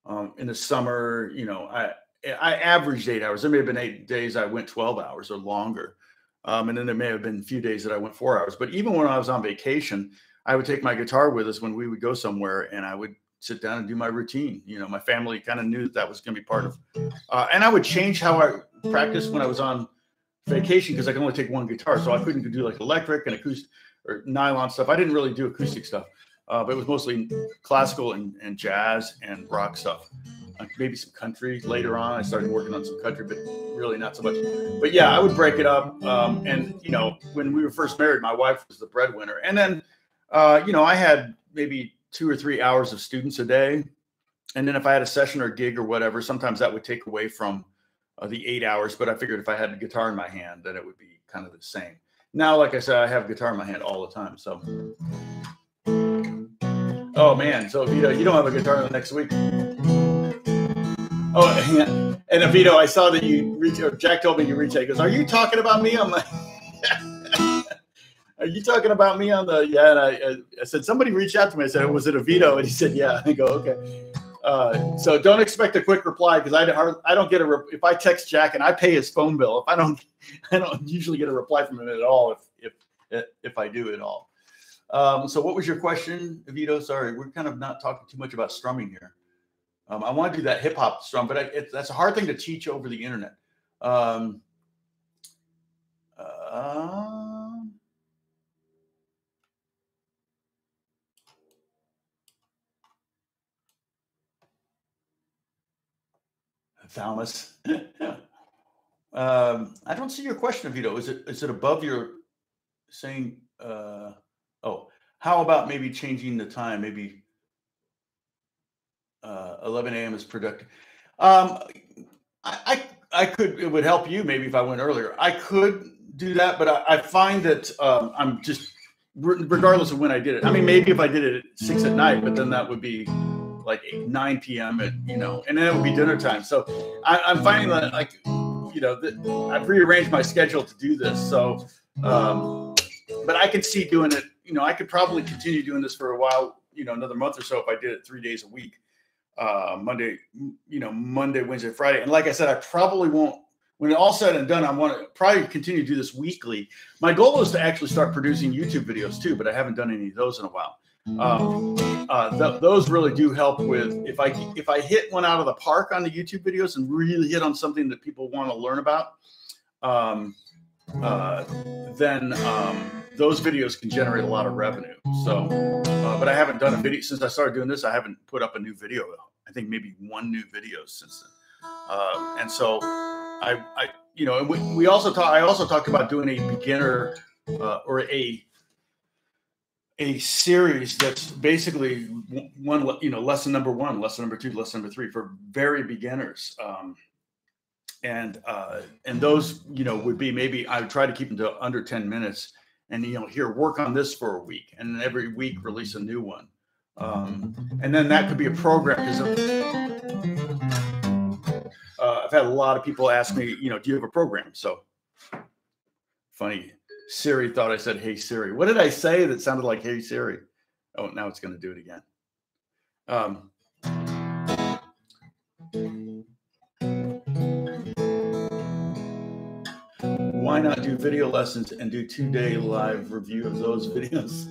A: um, in the summer. You know, I I averaged eight hours. There may have been eight days I went 12 hours or longer. Um, and then there may have been a few days that I went four hours. But even when I was on vacation, I would take my guitar with us when we would go somewhere and I would sit down and do my routine. You know, my family kind of knew that that was going to be part of, uh, and I would change how I practiced when I was on vacation because I can only take one guitar, so I couldn't do like electric and acoustic or nylon stuff. I didn't really do acoustic stuff, uh, but it was mostly classical and, and jazz and rock stuff. Uh, maybe some country later on. I started working on some country, but really not so much. But yeah, I would break it up. Um, and you know, when we were first married, my wife was the breadwinner, and then uh, you know, I had maybe two or three hours of students a day. And then if I had a session or gig or whatever, sometimes that would take away from uh, the eight hours. But I figured if I had a guitar in my hand, then it would be kind of the same. Now, like I said, I have guitar in my hand all the time. So, oh man, so Vito, you don't have a guitar the next week. Oh, [laughs] and Avito, I saw that you reached. Jack told me you reached out. He goes, "Are you talking about me?" I'm like, [laughs] are you talking about me on the yeah and I, I said somebody reached out to me i said was it a veto and he said yeah i go okay uh, so don't expect a quick reply because I, I don't get a re- if I text Jack and I pay his phone bill if I don't [laughs] I don't usually get a reply from him at all if if if I do at all. Um, so what was your question, Vito? Sorry, we're kind of not talking too much about strumming here. Um, I want to do that hip hop strum, but I, it, that's a hard thing to teach over the internet. Um, uh, thalamus. [laughs] um, I don't see your question, Vito. Is it is it above your saying? Uh, oh, how about maybe changing the time? Maybe uh, 11 a.m. is productive. Um, I, I, I could it would help you maybe if I went earlier. I could do that, but I, I find that um, I'm just regardless of when I did it. I mean, maybe if I did it at six at night, but then that would be like 8, 9 p.m. at you know, and then it would be dinner time. So I, am finding that like you know I've rearranged my schedule to do this. So, um, but I can see doing it. You know, I could probably continue doing this for a while. You know, another month or so if I did it three days a week. Uh, Monday, you know, Monday, Wednesday, Friday, and like I said, I probably won't. when it all said and done, I want to probably continue to do this weekly. My goal is to actually start producing YouTube videos too, but I haven't done any of those in a while. Um, uh, th- those really do help with if I if I hit one out of the park on the YouTube videos and really hit on something that people want to learn about, um, uh, then um, those videos can generate a lot of revenue. So, uh, but I haven't done a video since I started doing this. I haven't put up a new video. I think maybe one new video since then. Uh, and so I, I, you know, we, we also talk. I also talked about doing a beginner uh, or a a series that's basically one, you know, lesson number one, lesson number two, lesson number three for very beginners. Um, and uh, and those, you know, would be maybe I would try to keep them to under ten minutes, and you know, here work on this for a week, and then every week release a new one. Um, and then that could be a program uh, I've had a lot of people ask me, you know, do you have a program? So funny. Siri thought I said, Hey Siri. What did I say that sounded like Hey Siri? Oh, now it's going to do it again. Um, why not do video lessons and do two day live review of those [laughs] videos?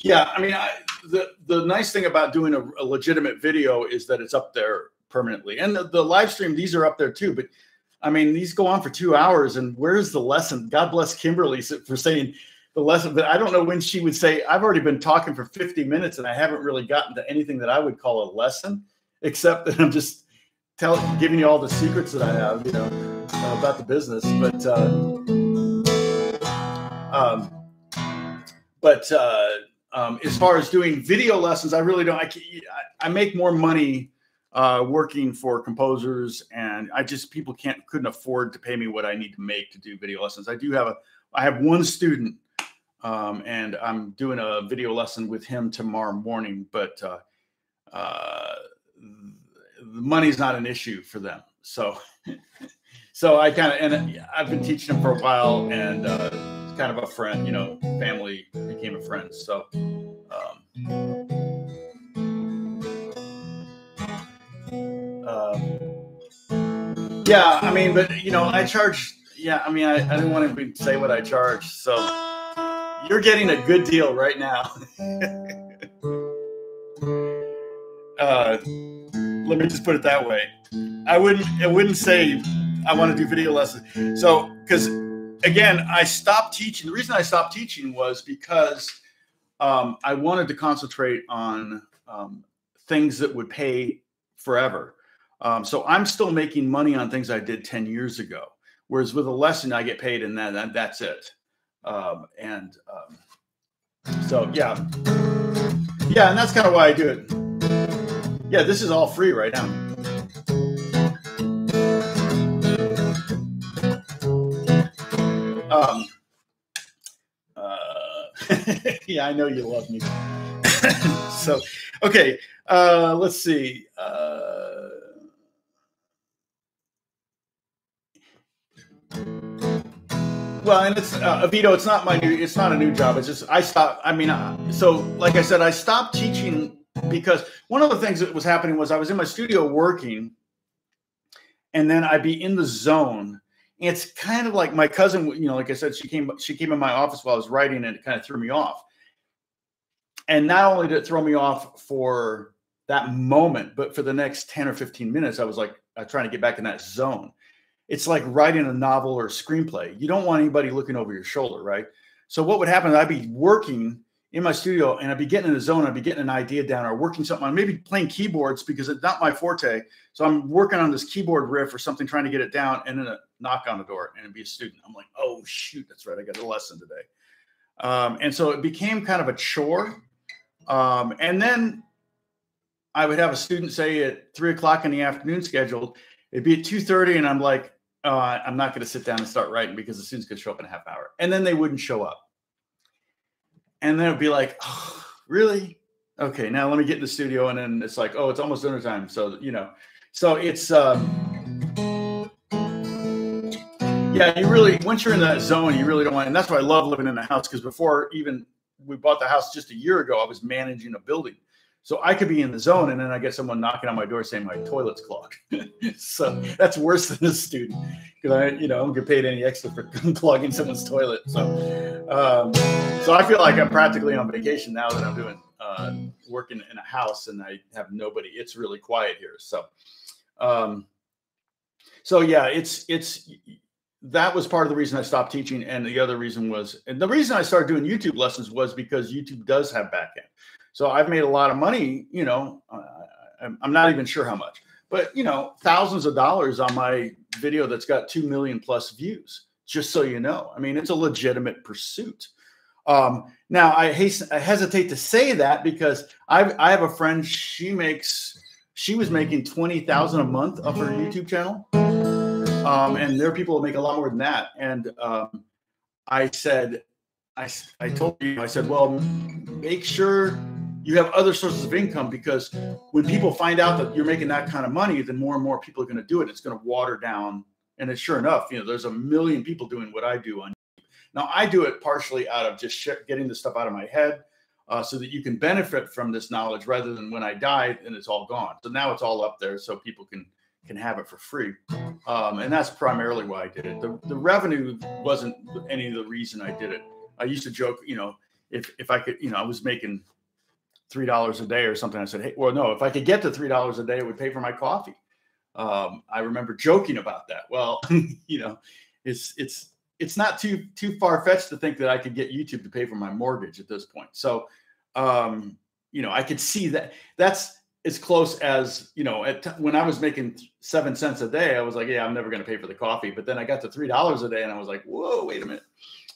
A: Yeah, I mean, I, the the nice thing about doing a, a, legitimate video is that it's up there permanently, and the, the live stream these are up there too. But I mean, these go on for two hours, and where's the lesson? God bless Kimberly for saying the lesson, but I don't know when she would say, I've already been talking for 50 minutes and I haven't really gotten to anything that I would call a lesson, except that I'm just telling, giving you all the secrets that I have, you know, uh, about the business. But, uh, um, but, uh, um, as far as doing video lessons, I really don't. I, I make more money uh, working for composers, and I just people can't couldn't afford to pay me what I need to make to do video lessons. I do have a I have one student, um, and I'm doing a video lesson with him tomorrow morning. But uh, uh, money's not an issue for them, so [laughs] so I kind of and I've been teaching them for a while, and uh, kind of a friend, you know, family became a friend. So, um, uh, yeah, I mean, but you know, I charge. Yeah, I mean, I, I didn't want to say what I charge. So, you're getting a good deal right now. [laughs] uh, let me just put it that way. I wouldn't. I wouldn't say I want to do video lessons. So, because again, I stopped teaching. The reason I stopped teaching was because um, I wanted to concentrate on um, things that would pay forever. Um, so I'm still making money on things I did 10 years ago. Whereas with a lesson, I get paid and then that's it. Um, and um, so, yeah. Yeah. And that's kind of why I do it. Yeah. This is all free right now. Um, uh, [laughs] yeah, I know you love me. [laughs] so, okay, uh, let's see. Uh, well, and it's uh, Avito. It's not my new. It's not a new job. It's just I stopped. I mean, uh, so like I said, I stopped teaching because one of the things that was happening was I was in my studio working, and then I'd be in the zone it's kind of like my cousin, you know, like I said, she came she came in my office while I was writing and it kind of threw me off. And not only did it throw me off for that moment, but for the next 10 or 15 minutes, I was like uh, trying to get back in that zone. It's like writing a novel or a screenplay. You don't want anybody looking over your shoulder, right? So what would happen? I'd be working in my studio and I'd be getting in the zone, I'd be getting an idea down or working something on, maybe playing keyboards because it's not my forte. So I'm working on this keyboard riff or something, trying to get it down, and then a knock on the door and it'd be a student. I'm like, oh shoot, that's right, I got a lesson today. Um, and so it became kind of a chore. Um, and then I would have a student say at three o'clock in the afternoon scheduled, it'd be at 2:30, and I'm like, uh, I'm not going to sit down and start writing because the students could show up in a half hour. And then they wouldn't show up and then it'd be like, oh, really? Okay, now let me get in the studio, and then it's like, oh, it's almost dinner time. So you know, so it's um, yeah, you really once you're in that zone, you really don't want, and that's why I love living in a house because before even we bought the house just a year ago, I was managing a building. So I could be in the zone and then I get someone knocking on my door saying my toilet's clogged. [laughs] so that's worse than a student because I, you know, I don't get paid any extra for [laughs] clogging someone's toilet. So, um, so I feel like I'm practically on vacation now that I'm doing uh, working in a house and I have nobody. It's really quiet here. So, um, so yeah, it's it's that was part of the reason I stopped teaching, and the other reason was, and the reason I started doing YouTube lessons was because YouTube does have backend. So I've made a lot of money, you know, I'm not even sure how much, but you know, thousands of dollars on my video that's got 2 million plus views, just so you know. I mean, it's a legitimate pursuit. Um, now I, hasten, I hesitate to say that because I've, I have a friend, she makes, she was making 20,000 a month of her YouTube channel. Um, and there are people that make a lot more than that. And um, I said, I, I told you, I said, well, make sure you have other sources of income because when people find out that you're making that kind of money, then more and more people are going to do it. It's going to water down. And it's sure enough, you know, there's a million people doing what I do on. Now I do it partially out of just getting the stuff out of my head, uh, so that you can benefit from this knowledge rather than when I die and it's all gone. So now it's all up there so people can can have it for free. Um, and that's primarily why I did it. The, the revenue wasn't any of the reason I did it. I used to joke, you know, if if I could, you know, I was making three dollars a day or something. I said, hey, well, no, if I could get to three dollars a day, it would pay for my coffee. Um, I remember joking about that. Well, [laughs] you know, it's it's it's not too too far fetched to think that I could get YouTube to pay for my mortgage at this point. So, um, you know, I could see that that's as close as you know. At when I was making seven cents a day, I was like, yeah, I'm never going to pay for the coffee. But then I got to three dollars a day, and I was like, whoa, wait a minute.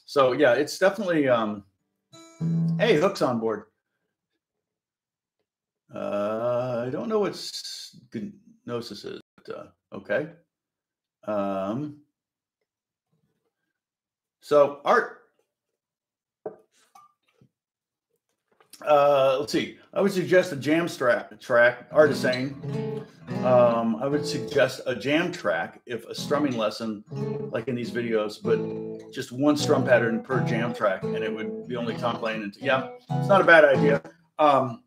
A: So yeah, it's definitely. Um, hey, hooks on board. Uh, I don't know what gnosis is, but uh, okay. Um, so art. Uh, let's see. I would suggest a jam track. Track art is saying. Um, I would suggest a jam track if a strumming lesson, like in these videos, but just one strum pattern per jam track, and it would be only Tom playing. And yeah, it's not a bad idea. Um,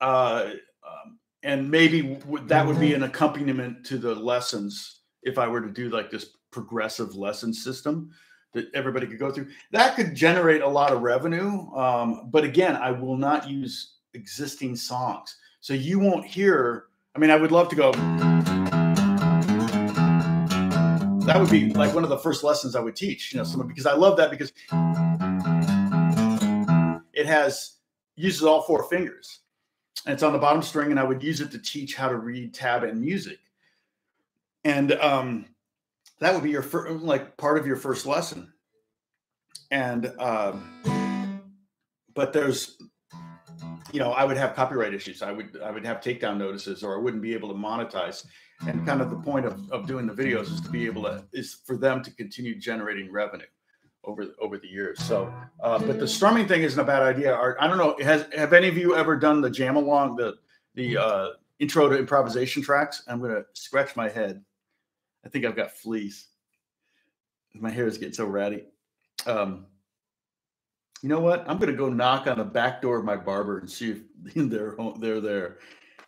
A: uh, um, and maybe that would be an accompaniment to the lessons if I were to do like this progressive lesson system that everybody could go through. That could generate a lot of revenue. Um, but again, I will not use existing songs. So you won't hear, I mean, I would love to go. That would be like one of the first lessons I would teach, you know, someone because I love that because it has uses all four fingers. It's on the bottom string, and I would use it to teach how to read tab and music. And um, that would be your first, like part of your first lesson. And um, but there's, you know, I would have copyright issues. I would I would have takedown notices, or I wouldn't be able to monetize. And kind of the point of, of doing the videos is to be able to is for them to continue generating revenue over over the years. So, uh, but the strumming thing isn't a bad idea. Art, I don't know. Has have any of you ever done the jam along the the uh, intro to improvisation tracks? I'm gonna scratch my head. I think I've got fleas. My hair is getting so ratty. Um, you know what? I'm gonna go knock on the back door of my barber and see if [laughs] they're they're there.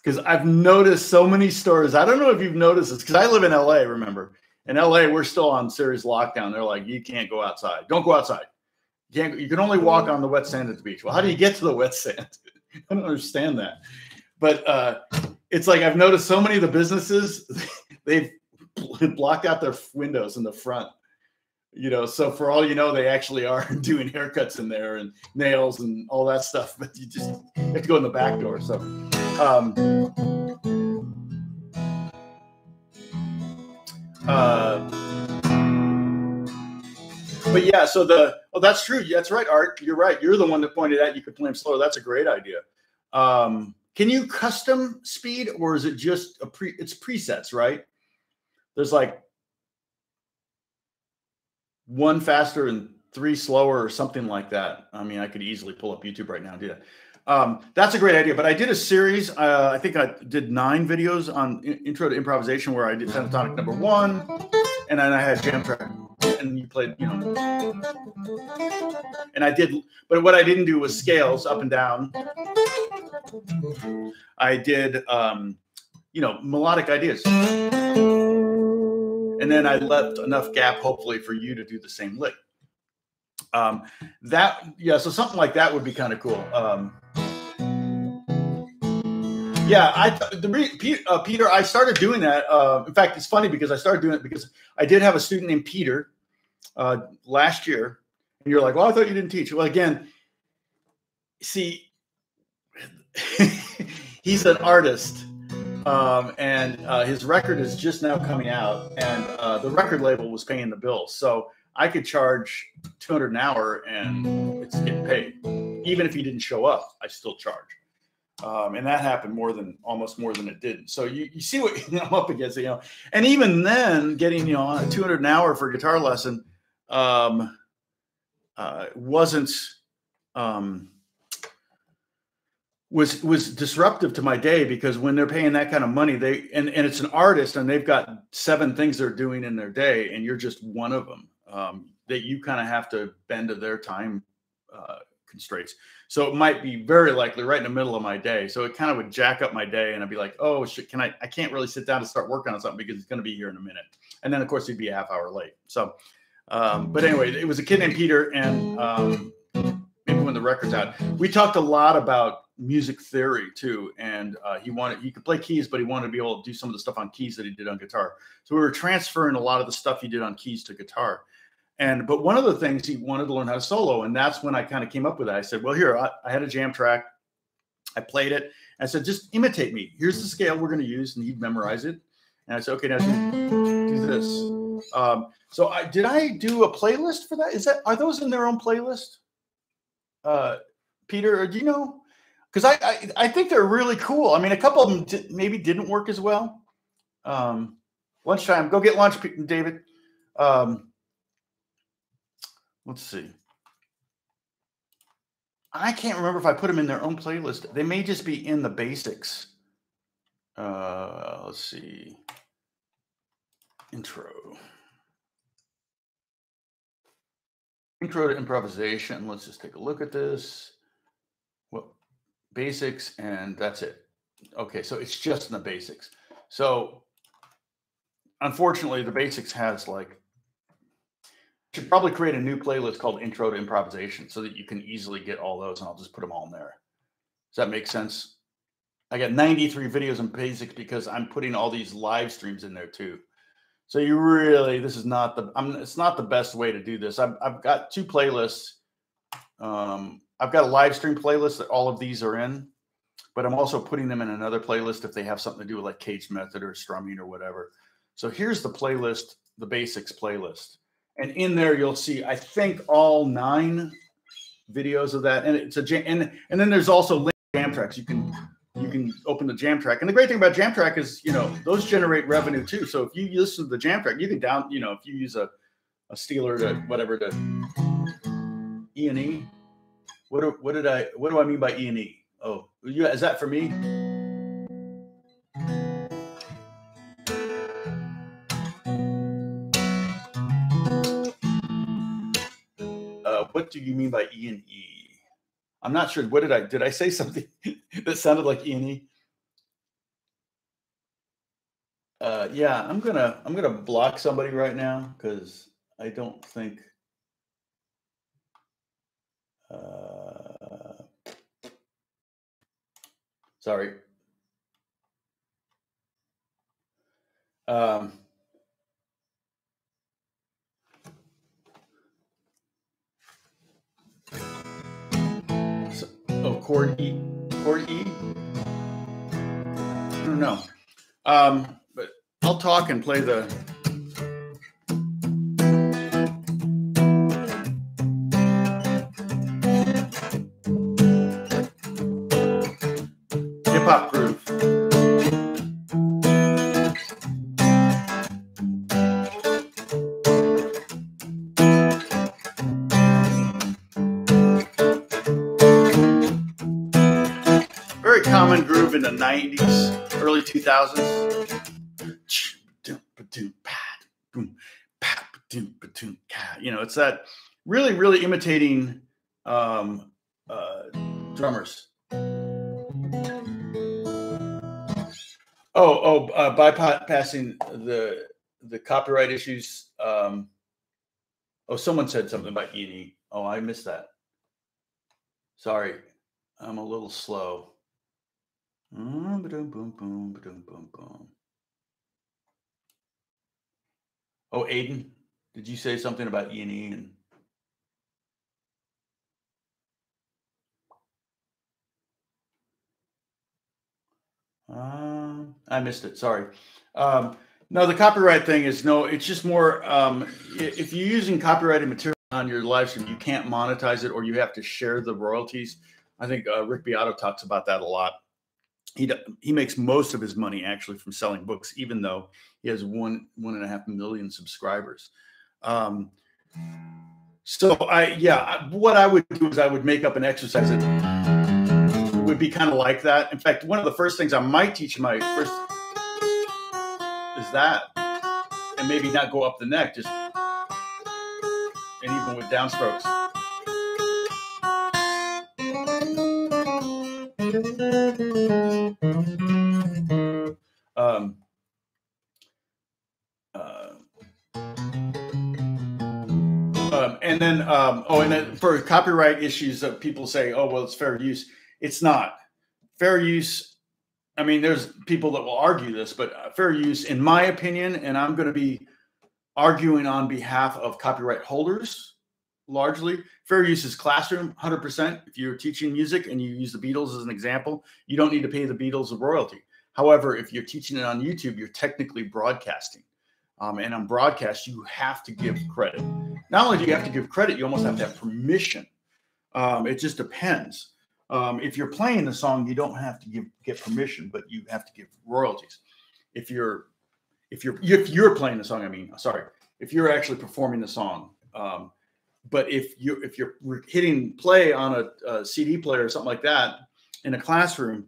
A: Because I've noticed so many stores. I don't know if you've noticed this because I live in LA. Remember, in LA, we're still on serious lockdown. They're like, you can't go outside. Don't go outside. You can't. You can only walk on the wet sand at the beach. Well, how do you get to the wet sand? [laughs] I don't understand that. But uh, it's like I've noticed so many of the businesses [laughs] they've blocked out their windows in the front. You know, so for all you know, they actually are [laughs] doing haircuts in there and nails and all that stuff. But you just have to go in the back door. So. Um, Uh, but yeah, so the oh, that's true. That's right, Art. You're right. You're the one that pointed out you could play them slower. That's a great idea. Um, can you custom speed, or is it just a pre? It's presets, right? There's like one faster and three slower, or something like that. I mean, I could easily pull up YouTube right now and do that. Um, that's a great idea. But I did a series. Uh, I think I did nine videos on intro to improvisation where I did pentatonic number one, and then I had jam track, and you played, you know. And I did, but what I didn't do was scales up and down. I did, um, you know, melodic ideas. And then I left enough gap, hopefully, for you to do the same lick. Um, that, yeah, so something like that would be kind of cool. Um, yeah, I the uh, Peter, I started doing that. Uh, in fact, it's funny because I started doing it because I did have a student named Peter uh, last year, and you're like, "Well, I thought you didn't teach." Well, again, see, [laughs] he's an artist, um, and uh, his record is just now coming out, and uh, the record label was paying the bills, so I could charge 200 an hour, and it's getting paid. Even if he didn't show up, I still charge. Um, and that happened more than almost more than it didn't. So you, you see what you [laughs] know, I'm up against, you know. And even then, getting you know 200 an hour for a guitar lesson um, uh, wasn't um, was was disruptive to my day because when they're paying that kind of money, they and and it's an artist and they've got seven things they're doing in their day, and you're just one of them um, that you kind of have to bend to their time uh, constraints. So it might be very likely right in the middle of my day. So it kind of would jack up my day, and I'd be like, "Oh shit, can I? I can't really sit down to start working on something because it's going to be here in a minute." And then of course he'd be a half hour late. So, um, but anyway, it was a kid named Peter, and um, maybe when the record's out, we talked a lot about music theory too. And uh, he wanted he could play keys, but he wanted to be able to do some of the stuff on keys that he did on guitar. So we were transferring a lot of the stuff he did on keys to guitar. And but one of the things he wanted to learn how to solo, and that's when I kind of came up with it. I said, "Well, here I, I had a jam track, I played it. I said, just imitate me. Here's the scale we're going to use, and he'd memorize it. And I said, okay, now do this. Um, so I did I do a playlist for that? Is that are those in their own playlist? Uh, Peter, do you know? Because I, I, I think they're really cool. I mean, a couple of them d- maybe didn't work as well. Um, lunchtime, go get lunch, David. Um, Let's see. I can't remember if I put them in their own playlist. They may just be in the basics. Uh, let's see. Intro. Intro to improvisation. Let's just take a look at this. Well, basics, and that's it. Okay, so it's just in the basics. So unfortunately, the basics has like should probably create a new playlist called Intro to Improvisation so that you can easily get all those, and I'll just put them all in there. Does that make sense? I got 93 videos in basics because I'm putting all these live streams in there too. So you really, this is not the, I'm, it's not the best way to do this. I've, I've got two playlists. Um, I've got a live stream playlist that all of these are in, but I'm also putting them in another playlist if they have something to do with like cage method or strumming or whatever. So here's the playlist, the basics playlist and in there you'll see I think all nine videos of that, and it's a jam, and and then there's also jam tracks. You can you can open the jam track, and the great thing about jam track is you know those generate revenue too. So if you listen to the jam track, you can down you know if you use a a Steeler to whatever to E and E. What do, what did I what do I mean by E and E? Oh, is that for me? Do you mean by E and E? I'm not sure. What did I did I say something [laughs] that sounded like E and E? Uh, yeah, I'm gonna I'm gonna block somebody right now because I don't think. Uh, sorry. Um, Oh, chord E, chord E. I don't know. Um, but I'll talk and play the. 2000s. You know, it's that really, really imitating um, uh, drummers. Oh, oh, uh, bypassing the the copyright issues. Um, oh, someone said something about E. Oh, I missed that. Sorry, I'm a little slow. Oh, Aiden, did you say something about E and E I missed it. Sorry. Um, no, the copyright thing is no. It's just more. Um, if you're using copyrighted material on your live stream, you can't monetize it, or you have to share the royalties. I think uh, Rick Beato talks about that a lot. He he makes most of his money actually from selling books, even though he has one one and a half million subscribers. Um, so I yeah, what I would do is I would make up an exercise that would be kind of like that. In fact, one of the first things I might teach my first is that, and maybe not go up the neck, just and even with downstrokes. And then, um, oh, and then for copyright issues, that people say, "Oh, well, it's fair use." It's not fair use. I mean, there's people that will argue this, but uh, fair use, in my opinion, and I'm going to be arguing on behalf of copyright holders largely. Fair use is classroom, 100%. If you're teaching music and you use the Beatles as an example, you don't need to pay the Beatles a royalty. However, if you're teaching it on YouTube, you're technically broadcasting. Um, and on broadcast, you have to give credit. Not only do you have to give credit, you almost have to have permission. Um, it just depends. Um, if you're playing the song, you don't have to give get permission, but you have to give royalties. If you're if you're if you're playing the song, I mean, sorry, if you're actually performing the song. Um, but if you if you're hitting play on a, a CD player or something like that in a classroom,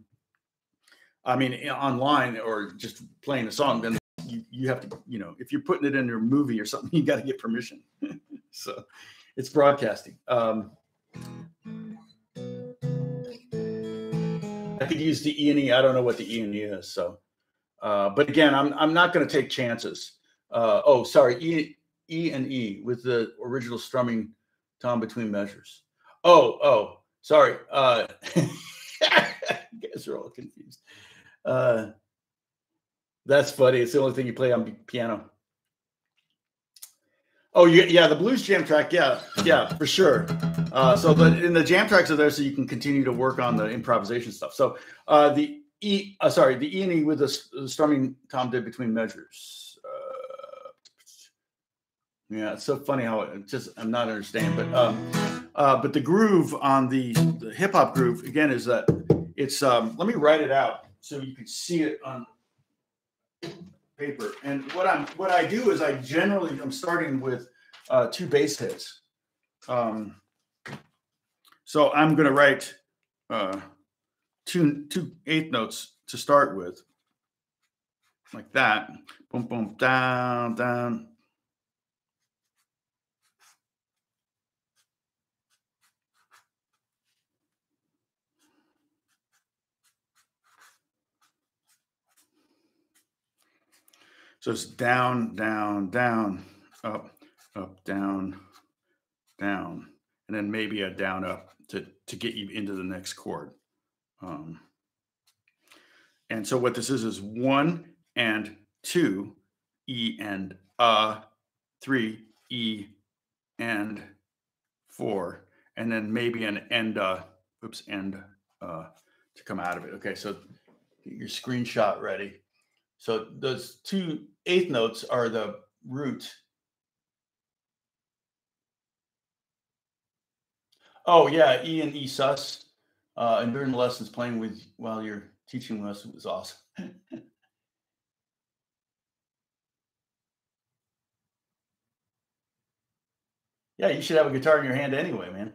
A: I mean, online or just playing a song, then you, you have to, you know, if you're putting it in your movie or something, [laughs] you got to get permission. [laughs] so it's broadcasting. Um, I could use the E and E. I don't know what the E and E is. So, uh, but again, I'm I'm not going to take chances. Uh, oh, sorry, E E and E with the original strumming tom between measures. Oh, oh, sorry. Uh, [laughs] guys are all confused. Uh, that's funny. It's the only thing you play on piano. Oh, yeah, yeah, the blues jam track, yeah, yeah, for sure. Uh, so the in the jam tracks are there so you can continue to work on the improvisation stuff. So uh, the E, uh, sorry, the E and E with the, the strumming Tom did between measures. Uh, yeah, it's so funny how it just I'm not understanding, but um, uh, but the groove on the, the hip hop groove again is that it's um, let me write it out so you can see it on paper. And what I'm what I do is I generally I'm starting with uh, two bass hits. Um, so I'm going to write uh, two two eighth notes to start with, like that. Boom, boom, down, down. So it's down, down, down, up, up, down, down, and then maybe a down, up to, to get you into the next chord. Um, and so what this is is one and two, E and uh, three, E and four, and then maybe an end, uh, oops, end uh, to come out of it. Okay, so get your screenshot ready. So those two eighth notes are the root. Oh yeah, E and E sus. Uh, and during the lessons, playing with while you're teaching us was awesome. [laughs] yeah, you should have a guitar in your hand anyway, man.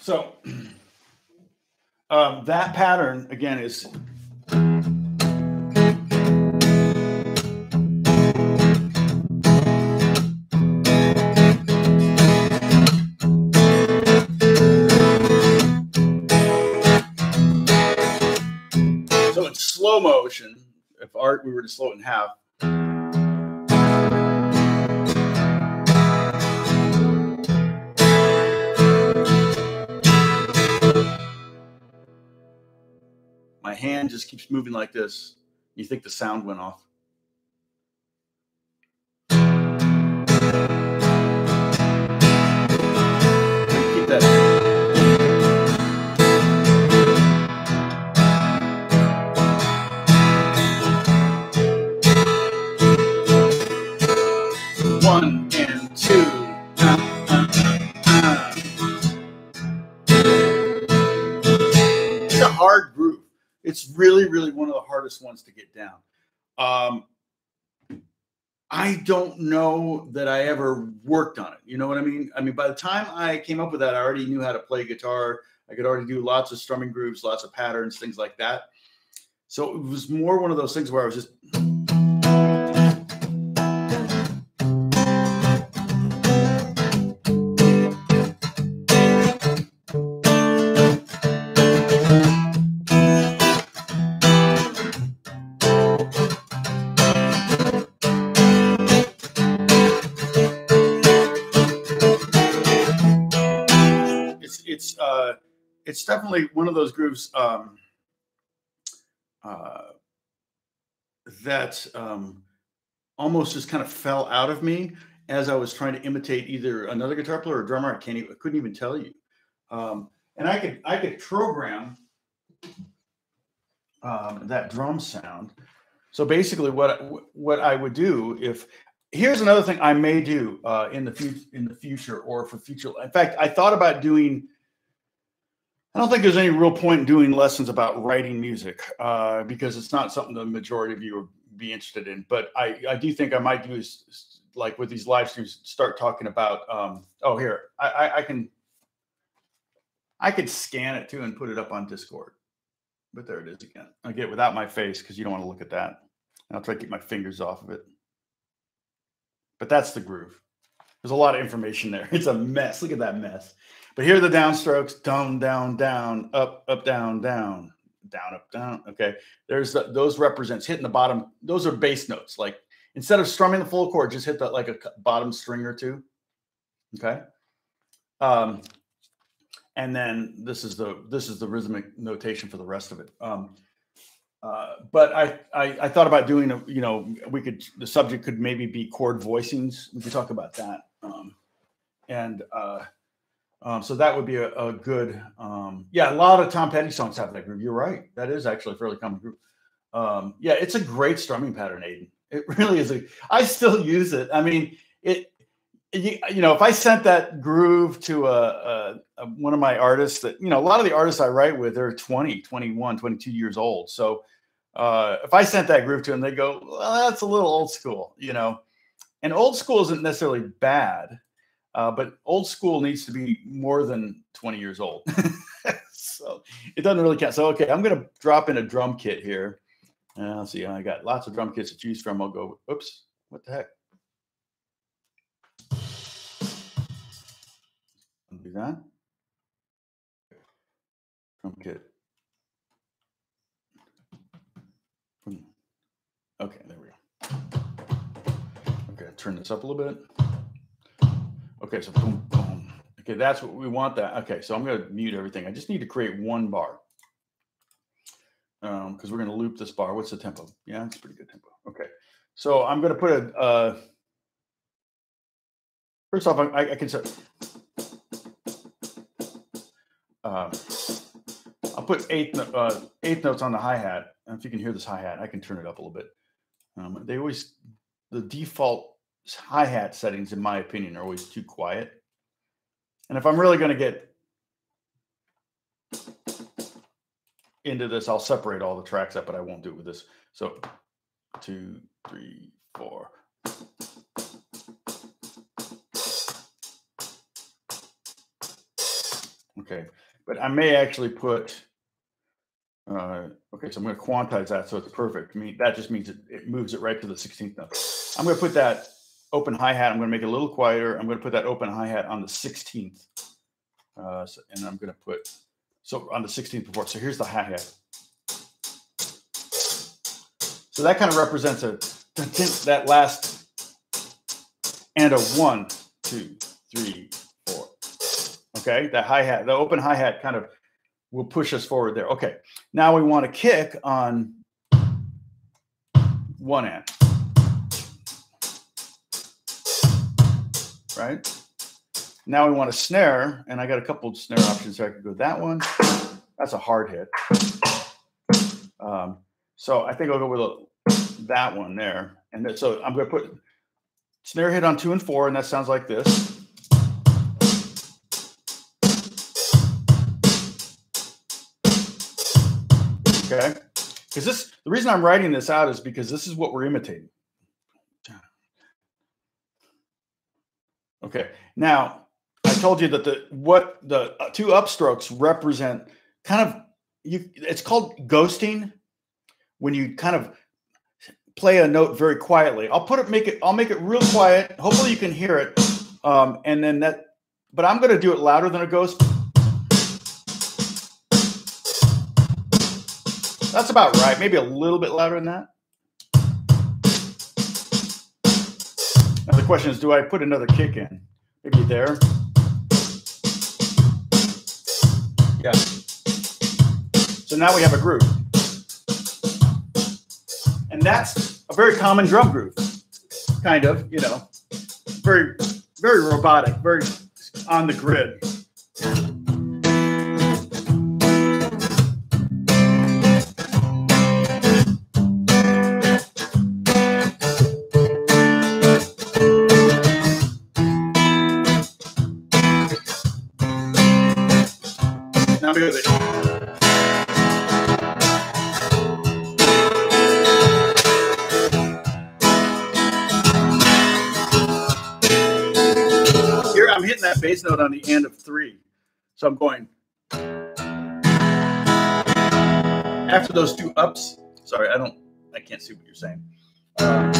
A: So [clears throat] Um, that pattern again is slow motion, if art we were to slow it in half, my hand just keeps moving like this. You think the sound went off. Keep that. One and two. It's a hard groove. It's really, really one of the hardest ones to get down. Um, I don't know that I ever worked on it. You know what I mean? I mean, by the time I came up with that, I already knew how to play guitar. I could already do lots of strumming grooves, lots of patterns, things like that. So it was more one of those things where I was just. It's definitely one of those grooves um, uh, that um, almost just kind of fell out of me as I was trying to imitate either another guitar player or a drummer. I can't even, I couldn't even tell you. Um, and I could I could program um, that drum sound. So basically, what what I would do if here's another thing I may do uh, in the future in the future or for future. In fact, I thought about doing. I don't think there's any real point in doing lessons about writing music uh, because it's not something the majority of you would be interested in. But I, I do think I might do is like with these live streams, start talking about. Um, oh, here I, I, I can. I could scan it too and put it up on Discord. But there it is again. I get without my face because you don't want to look at that. And I'll try to keep my fingers off of it. But that's the groove. There's a lot of information there. [laughs] It's a mess. Look at that mess. But here are the downstrokes: down, down, down, up, up, down, down, down, up, down. Okay. There's the, those represents hitting the bottom. Those are bass notes. Like instead of strumming the full chord, just hit that like a bottom string or two. Okay. Um, and then this is the this is the rhythmic notation for the rest of it. Um, uh, but I, I I thought about doing a you know we could the subject could maybe be chord voicings. We could talk about that. Um, and uh, um, so that would be a, a good um, yeah. A lot of Tom Petty songs have that groove. You're right. That is actually a fairly common groove. Um, yeah, it's a great strumming pattern, Aiden. It [laughs] really is. A, I still use it. I mean, it you, you know, if I sent that groove to a, a, a, one of my artists that, you know, a lot of the artists I write with, they're 20, 21, 22 years old. So uh, if I sent that groove to them, they go, well, that's a little old school, you know, and old school isn't necessarily bad, uh, but old school needs to be more than 20 years old. [laughs] so it doesn't really count. So, okay, I'm going to drop in a drum kit here. And I'll see. I got lots of drum kits to choose from. I'll go, oops, what the heck? do that. Drum kit. Okay, there we go. Okay, turn this up a little bit. Okay, so boom, boom. Okay, that's what we want that. Okay, so I'm going to mute everything. I just need to create one bar because um, we're going to loop this bar. What's the tempo? Yeah, it's pretty good tempo. Okay, so I'm going to put a. Uh, first off, I, I can set. Uh, I'll put eighth uh, eighth notes on the hi hat. And if you can hear this hi hat, I can turn it up a little bit. Um, they always the default hi hat settings, in my opinion, are always too quiet. And if I'm really going to get into this, I'll separate all the tracks up, but I won't do it with this. So two, three, four. Okay, but I may actually put. Uh, okay, so I'm going to quantize that so it's perfect. I mean, that just means it, it moves it right to the 16th note. I'm going to put that open hi hat. I'm going to make it a little quieter. I'm going to put that open hi hat on the 16th, uh, so, and I'm going to put so on the 16th before. So here's the hi hat. So that kind of represents a that last and a one, two, three, four. Okay, that hi hat, the open hi hat kind of will push us forward there. Okay, now we want to kick on one end. Right? Now we want a snare, and I got a couple of snare options. here. I could go that one. That's a hard hit. Um, so I think I'll go with a, that one there. And so I'm going to put snare hit on two and four, and that sounds like this. Okay. Because this, the reason I'm writing this out is because this is what we're imitating. Okay. Now, I told you that the what the uh, two upstrokes represent kind of you it's called ghosting when you kind of play a note very quietly. I'll put it make it I'll make it real quiet. Hopefully you can hear it. Um, and then that but I'm going to do it louder than a ghost. That's about right. Maybe a little bit louder than that. Question is, do I put another kick in? Maybe there. Yeah. So now we have a groove. And that's a very common drum groove, kind of, you know, very, very robotic, very on the grid. Note on the end of three. So I'm going after those two ups. Sorry, I don't, I can't see what you're saying. Um,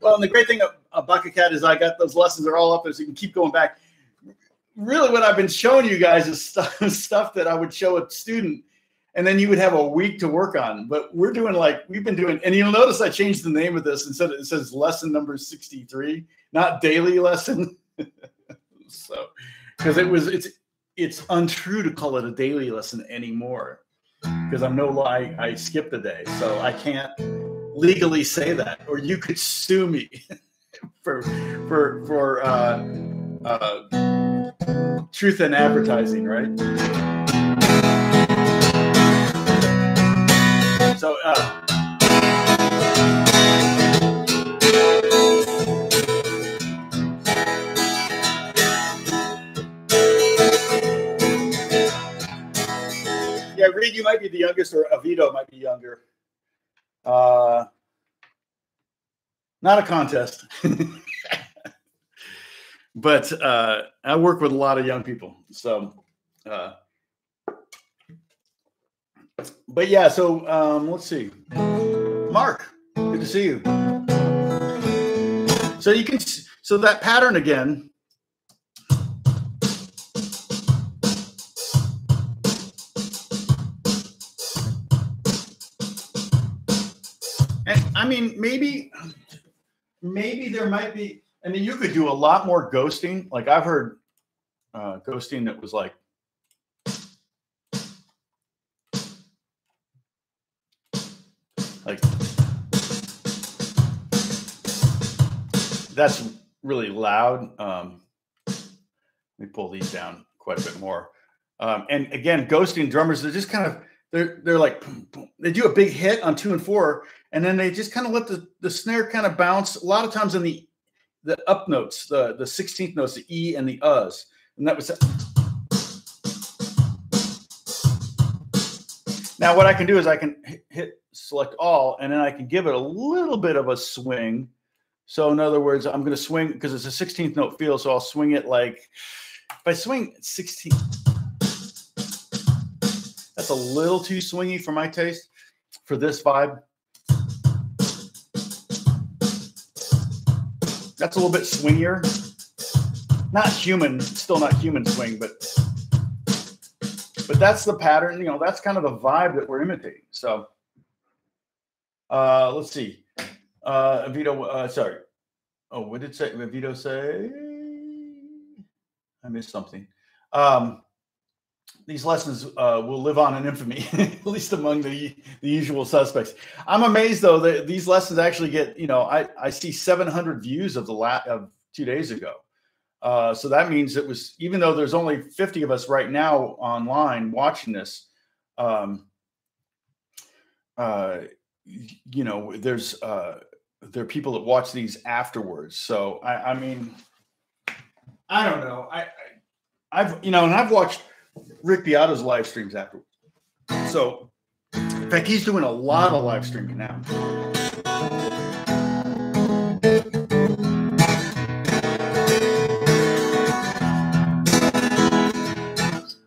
A: well, and the great thing about Cat is I got those lessons are all up there, so you can keep going back. Really, what I've been showing you guys is [laughs] stuff that I would show a student and then you would have a week to work on. But we're doing like we've been doing, and you'll notice I changed the name of this instead. It says lesson number sixty-three, not daily lesson. [laughs] so, because it was it's it's untrue to call it a daily lesson anymore because I'm no lie I skipped a day, so I can't legally say that, or you could sue me [laughs] for for for uh, uh, truth in advertising, right? So, uh, yeah, Reed, you might be the youngest, or Avito might be younger. Uh, not a contest. [laughs] but uh, I work with a lot of young people. So, uh, but yeah, so um, let's see. Mark, good to see you. So you can so that pattern again. And I mean, maybe, maybe there might be. I mean, you could do a lot more ghosting. Like I've heard uh, ghosting that was like Like that's really loud. Um, let me pull these down quite a bit more. Um, and again, ghosting drummers, they're just kind of they're they're like they do a big hit on two and four, and then they just kind of let the, the snare kind of bounce. A lot of times in the the up notes, the the 16th notes, the E and the Us. And that was That. now what I can do is I can hit select all, and then I can give it a little bit of a swing. So in other words, I'm going to swing because it's a 16th note feel. So I'll swing it like if I swing 16, that's a little too swingy for my taste for this vibe. That's a little bit swingier. Not human, still not human swing, but but that's the pattern. You know, that's kind of the vibe that we're imitating. So uh, let's see. Uh, Vito, uh, sorry. Oh, what did say? Vito say? I missed something. Um, these lessons uh, will live on in infamy, [laughs] at least among the the usual suspects. I'm amazed though that these lessons actually get. You know, I I see 700 views of the lat of two days ago. Uh, so that means it was even though there's only 50 of us right now online watching this. Um, uh, you know, there's uh, there are people that watch these afterwards. So I, I mean, I don't know. I, I have you know, and I've watched Rick Beato's live streams afterwards. So in fact, he's doing a lot of live streaming now.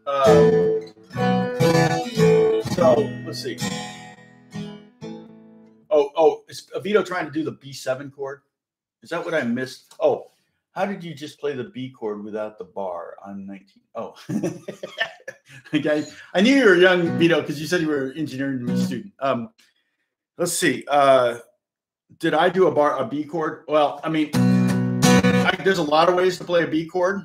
A: Um, so let's see. Is Vito trying to do the B7 chord? Is that what I missed? Oh, how did you just play the B chord without the bar on 19? Oh, [laughs] okay. I knew you were young, Vito, because you said you were an engineering student. Um, let's see. Uh, did I do a bar a B chord? Well, I mean, I, there's a lot of ways to play a B chord.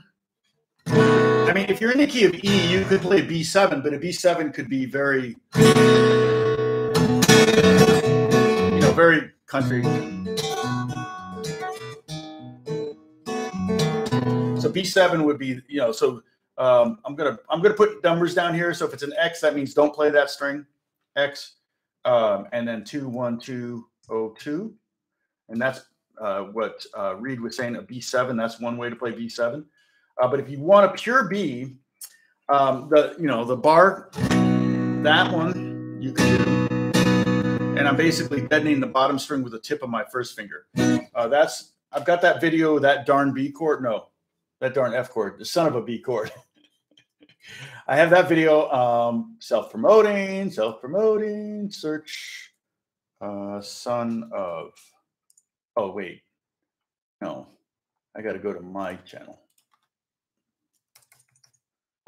A: I mean, if you're in the key of E, you could play B7, but a B7 could be very very country. So B7 would be, you know, so um, I'm gonna I'm gonna put numbers down here. So if it's an X, that means don't play that string, X, um, and then two one two oh two, and that's uh, what uh, Reed was saying. A B7, that's one way to play B7. Uh, but if you want a pure B, um, the you know the bar, that one you can do and I'm basically deadening the bottom string with the tip of my first finger. Uh, that's I've got that video, that darn B chord. No, that darn F chord, the son of a B chord. [laughs] I have that video, um, self-promoting, self-promoting, search, uh, son of. Oh wait, no, I got to go to my channel.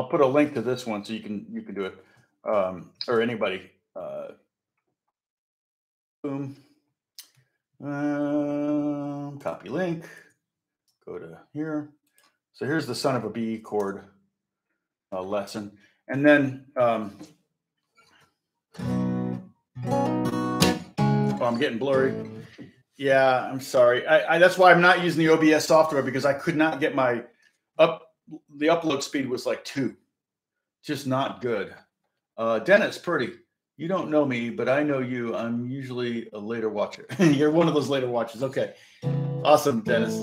A: I'll put a link to this one so you can you can do it, um, or anybody. Uh, Boom. Um, copy link. Go to here. So here's the son of a B chord uh, lesson. And then, um, oh, I'm getting blurry. Yeah, I'm sorry. I, I, that's why I'm not using the OBS software because I could not get my up. The upload speed was like two, just not good. Uh, Dennis Purdy. You don't know me, but I know you. I'm usually a later watcher. [laughs] You're one of those later watchers. Okay. Awesome, Dennis.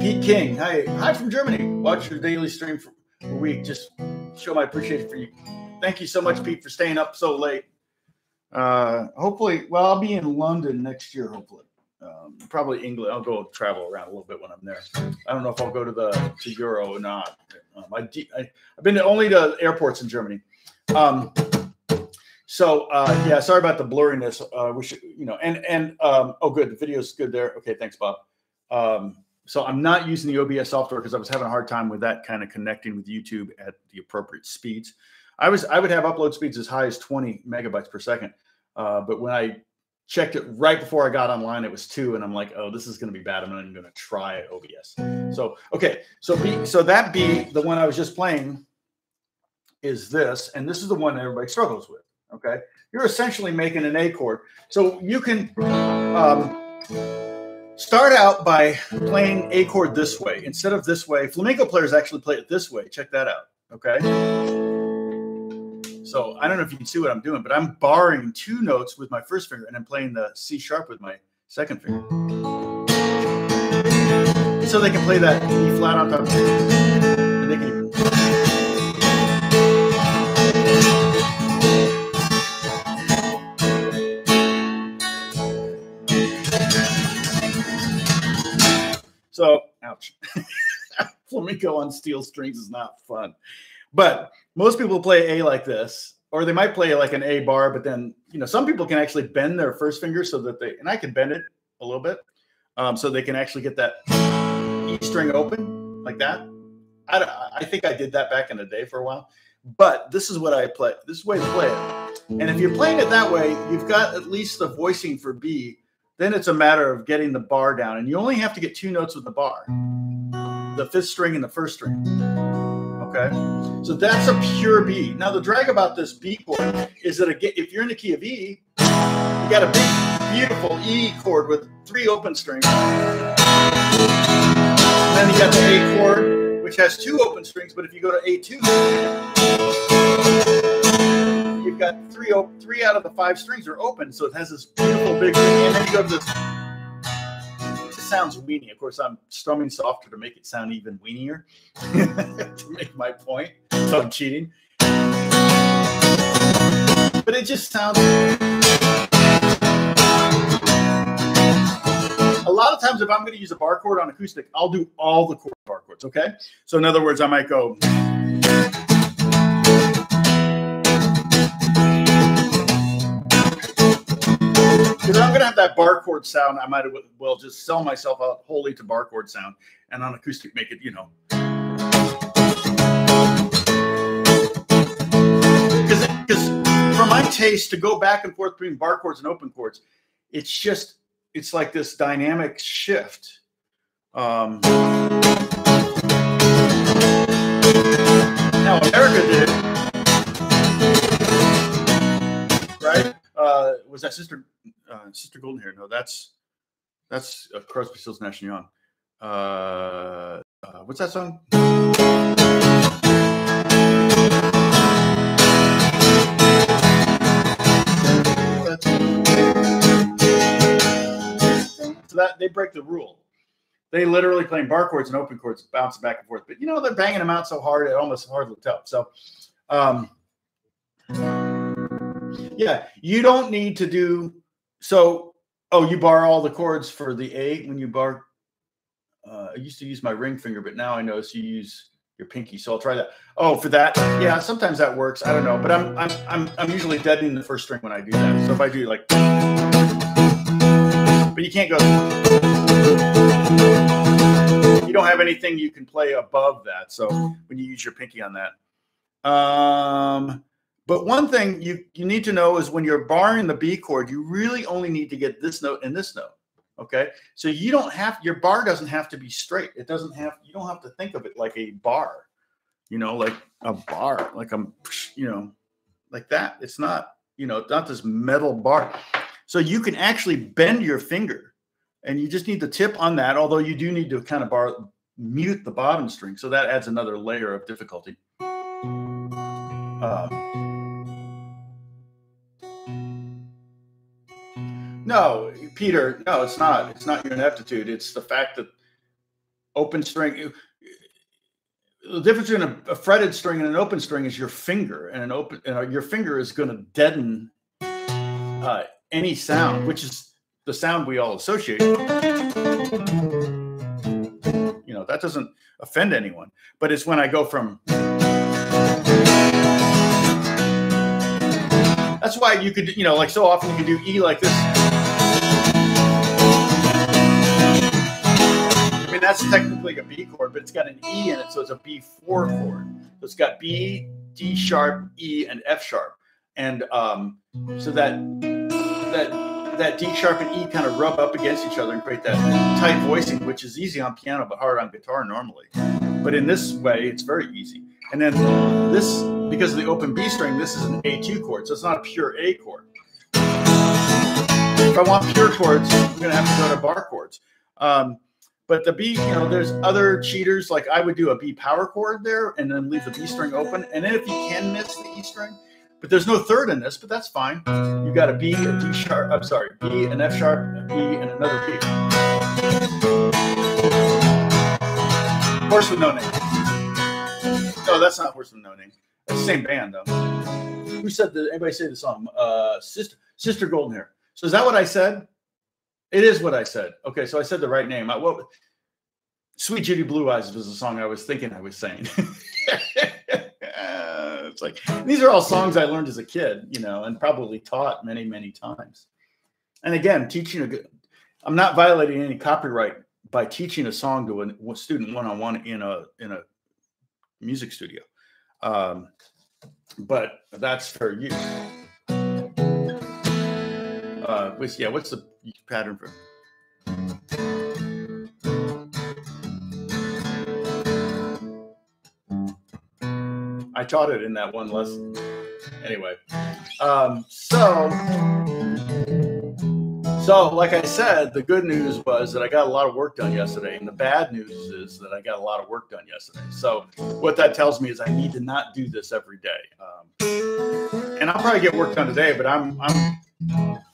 A: Pete King. Hi. Hi from Germany. Watch your daily stream for a week. Just show my appreciation for you. Thank you so much, Pete, for staying up so late. Uh, hopefully, well, I'll be in London next year, hopefully. Um, probably England. I'll go travel around a little bit when I'm there. I don't know if I'll go to the to Euro or not. Um, I, I, have been to only to airports in Germany. Um, so uh, yeah, sorry about the blurriness. Uh, we should, you know, and and um, oh, good, the video's good there. Okay, thanks, Bob. Um, so I'm not using the OBS software because I was having a hard time with that kind of connecting with YouTube at the appropriate speeds. I was I would have upload speeds as high as 20 megabytes per second, uh, but when I checked it right before I got online, it was two, and I'm like, oh, this is going to be bad. I'm not even going to try OBS. So okay, so B, so that B, the one I was just playing, is this, and this is the one everybody struggles with. Okay, you're essentially making an A chord. So you can um, start out by playing A chord this way instead of this way. Flamenco players actually play it this way. Check that out. Okay. So I don't know if you can see what I'm doing, but I'm barring two notes with my first finger and I'm playing the C sharp with my second finger. So they can play that E flat on top. So, ouch. [laughs] Flamenco on steel strings is not fun. But most people play A like this, or they might play like an A bar, but then, you know, some people can actually bend their first finger so that they, and I can bend it a little bit um, so they can actually get that E string open like that. I, I think I did that back in the day for a while. But this is what I play. This is the way to play it. And if you're playing it that way, you've got at least the voicing for B. Then it's a matter of getting the bar down. And you only have to get two notes with the bar the fifth string and the first string. Okay. So that's a pure B. Now, the drag about this B chord is that if you're in the key of E, you got a big, beautiful E chord with three open strings. And then you got the A chord, which has two open strings, but if you go to A2, you've got three three out of the five strings are open, so it has this beautiful big. And then you go to this. It sounds weenie. Of course, I'm strumming softer to make it sound even weenier [laughs] to make my point. So I'm cheating. But it just sounds a lot of times if I'm going to use a bar chord on acoustic, I'll do all the chord bar chords. Okay. So in other words, I might go. I'm to have that bar chord sound, I might well just sell myself out wholly to bar chord sound, and on acoustic make it, you know. Because for my taste to go back and forth between bar chords and open chords, it's just it's like this dynamic shift. Um, now America did? Uh, was that Sister uh, Sister Golden Hair? No, that's that's uh, Crosby, Stills, Nash and Young. Uh, uh, what's that song? So that they break the rule. They literally playing bar chords and open chords, bouncing back and forth. But you know they're banging them out so hard it almost hard to tell. So, um, yeah, you don't need to do so. Oh, you bar all the chords for the A when you bar. Uh, I used to use my ring finger, but now I notice you use your pinky. So I'll try that. Oh, for that, yeah, sometimes that works. I don't know, but I'm I'm I'm I'm usually deadening the first string when I do that. So if I do like but you can't go. You don't have anything you can play above that. So when you use your pinky on that. Um, but one thing you, you need to know is when you're barring the B chord, you really only need to get this note and this note. Okay. So you don't have, your bar doesn't have to be straight. It doesn't have, you don't have to think of it like a bar, you know, like a bar, like a, you know, like that. It's not, you know, not this metal bar. So you can actually bend your finger and you just need the tip on that, although you do need to kind of bar, mute the bottom string. So that adds another layer of difficulty. Uh, no, Peter, no, it's not. It's not your ineptitude. It's the fact that open string, the difference between a, a, fretted string and an open string is your finger, and an open, and your finger is going to deaden uh, any sound, which is the sound we all associate. You know, that doesn't offend anyone, but it's when I go from. That's why you could, you know, like so often you could do E like this. That's technically a B chord, but it's got an E in it, so it's a B4 chord. So it's got B, D sharp, E, and F sharp. And um, so that that that D sharp and E kind of rub up against each other and create that tight voicing, which is easy on piano but hard on guitar normally. But in this way, it's very easy. And then this, because of the open B string, this is an A2 chord, so it's not a pure A chord. If I want pure chords, I'm going to have to go to bar chords. Um, but the B, you know, there's other cheaters. Like I would do a B power chord there and then leave the B string open. And then if you can miss the E string, but there's no third in this, but that's fine. You got a B, a D sharp, I'm sorry, B, an F sharp, a B, and another B. Horse with no name. No, that's not Horse with no name. The same band though. Who said that? Anybody say the song? Uh, Sister Sister Golden Hair. So is that what I said? It is what I said. Okay, so I said the right name. I, what? Suite Judy Blue Eyes was the song I was thinking I was saying. [laughs] It's like these are all songs I learned as a kid, you know, and probably taught many, many times. And again, teaching a good, I'm not violating any copyright by teaching a song to a student one on one in a in a music studio. Um, but that's for you. Which, yeah, what's the pattern for? I taught it in that one lesson. Anyway, um, so so like I said, the good news was that I got a lot of work done yesterday, and the bad news is that I got a lot of work done yesterday. So what that tells me is I need to not do this every day. Um, and I'll probably get work done today, but I'm I'm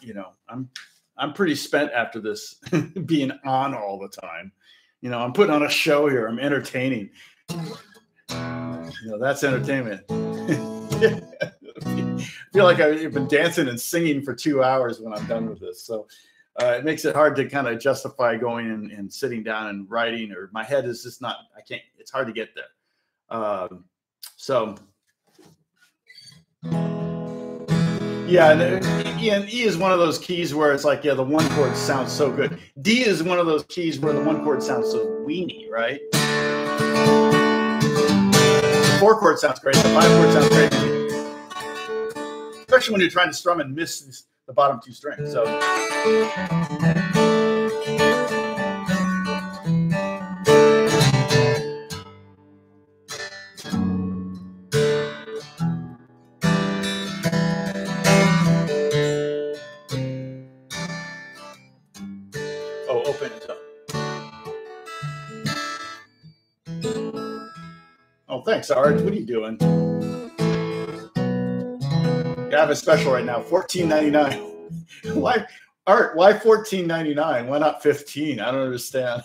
A: you know I'm I'm pretty spent after this [laughs] being on all the time. You know, I'm putting on a show here. I'm entertaining. You know, that's entertainment. I [laughs] feel like I've been dancing and singing for two hours when I'm done with this. So uh, it makes it hard to kind of justify going and, and, sitting down and writing, or my head is just not, I can't, it's hard to get there. Um, so, yeah, and, E is one of those keys where it's like, yeah, the one chord sounds so good. D is one of those keys where the one chord sounds so weeny, right? The four chord sounds great. The five chord sounds great. Especially when you're trying to strum and miss the bottom two strings. So. Art. What are you doing? I have a special right now, fourteen ninety nine. [laughs] why, Art? Why fourteen ninety nine? Why not fifteen? I don't understand.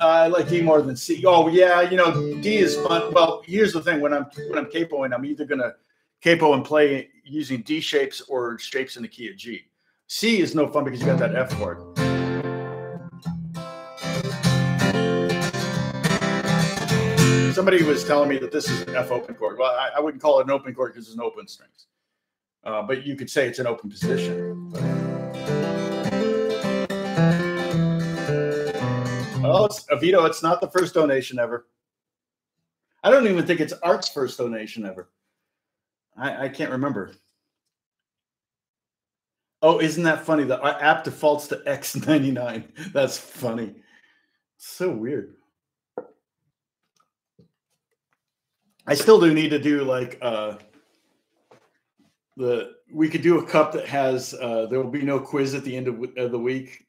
A: Uh, I like D more than C. Oh yeah, you know D is fun. Well, here's the thing: when I'm when I'm capoing, I'm either gonna capo and play using D shapes or shapes in the key of G. C is no fun because you got that F chord. Somebody was telling me that this is an F open chord. Well, I, I wouldn't call it an open chord because it's an open strings, uh, but you could say it's an open position. Well, it's, Avito, it's not the first donation ever. I don't even think it's Art's first donation ever. I, I can't remember. Oh, isn't that funny? The app defaults to X99. [laughs] That's funny. So weird. I still do need to do like uh the we could do a cup that has uh there will be no quiz at the end of, of the week.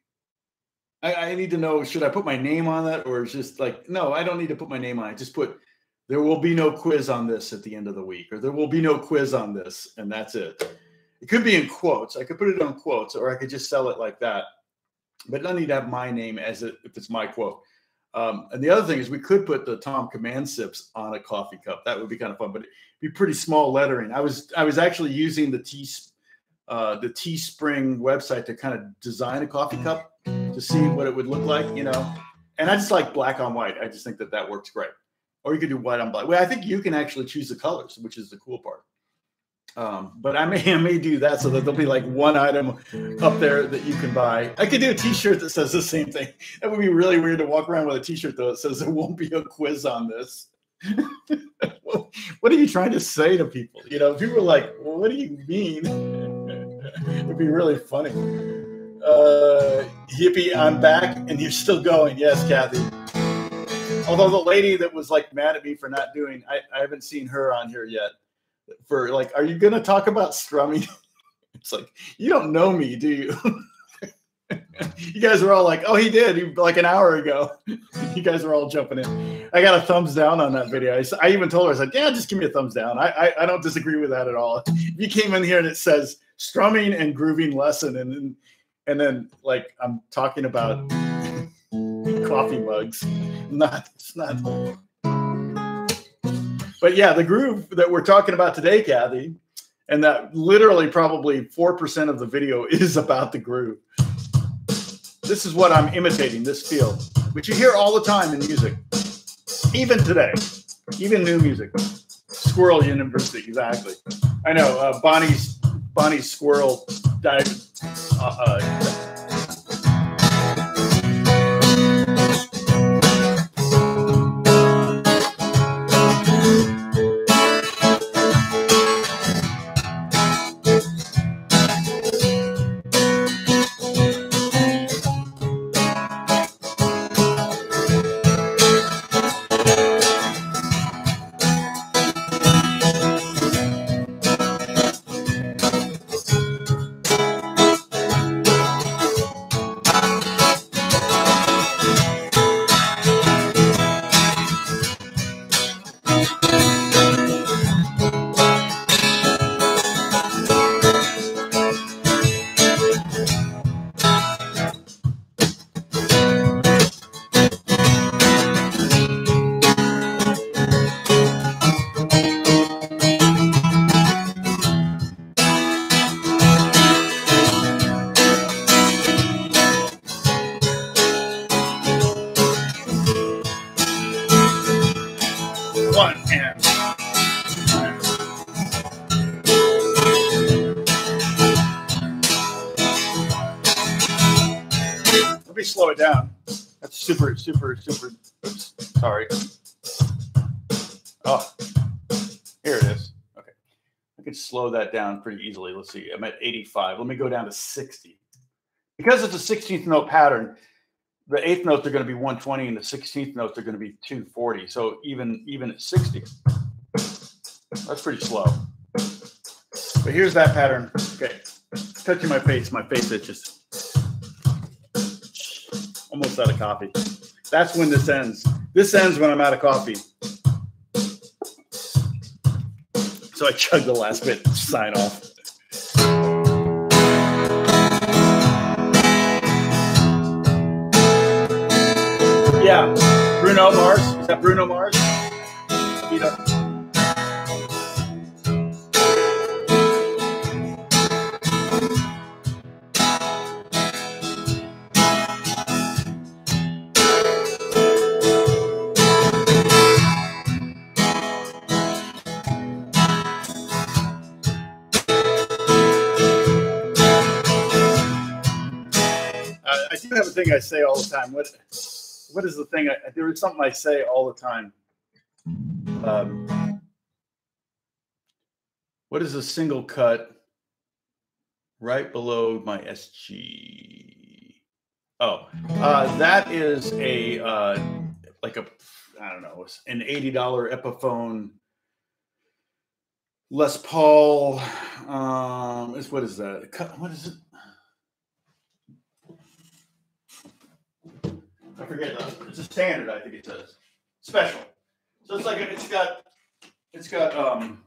A: I, I need to know should I put my name on that or just like no, I don't need to put my name on it. Just put there will be no quiz on this at the end of the week, or there will be no quiz on this, and that's it. It could be in quotes. I could put it on quotes, or I could just sell it like that. But doesn't need to have my name as it if it's my quote. Um, and the other thing is we could put the Tom Command sips on a coffee cup. That would be kind of fun, but it'd be pretty small lettering. I was I was actually using the T uh, the Teespring website to kind of design a coffee cup to see what it would look like, you know. And I just like black on white. I just think that that works great. Or you could do white on black. Well, I think you can actually choose the colors, which is the cool part. Um, but I may [laughs] I may do that so that there'll be like one item up there that you can buy. I could do a T-shirt that says the same thing. That would be really weird to walk around with a T-shirt though. It says there won't be a quiz on this. [laughs] what are you trying to say to people? You know, people are like, well, "What do you mean?" [laughs] It'd be really funny. Uh, I'm back, and you're still going. Yes, Kathy. Although the lady that was like mad at me for not doing, I, I haven't seen her on here yet for like, are you to talk about strumming? [laughs] it's like, you don't know me, do you? [laughs] you guys were all like, oh, he did he, like an hour ago. [laughs] you guys are all jumping in. I got a thumbs down on that video. I, I even told her, I said, yeah, just give me a thumbs down. I, I, I don't disagree with that at all. If you came in here and it says strumming and grooving lesson, and then, and then like I'm talking about coffee mugs, not, it's not but yeah, the groove that we're talking about today, Kathy, and that literally probably 4% of the video [laughs] is about the groove. This is what I'm imitating, this feel, which you hear all the time in music, even today, even new music. Squirrel University, exactly. I know uh, Bonnie's Bonnie's squirrel died. Uh, uh, super, super. Oops, sorry. Oh, here it is. Okay. I can slow that down pretty easily. Let's see. I'm at 85. Let me go down to 60. Because it's a 16th note pattern, the eighth notes are going to be 120 and the 16th notes are going to be 240. So even even at 60, that's pretty slow. But here's that pattern. Okay. Touching my face, my face itches. Almost out of coffee. That's when this ends. This ends when I'm out of coffee. So I chug the last bit, sign off. Yeah, Bruno Mars. Is that Bruno Mars? Thing I say all the time. What what is the thing? I, there is something I say all the time. Um, what is a single cut right below my SG? Oh, uh, that is a uh, like a I don't know, an eighty dollar Epiphone Les Paul. Um, is what is that? What is it? I forget. It's a standard, I think it says. Special. So it's like it's got it's got um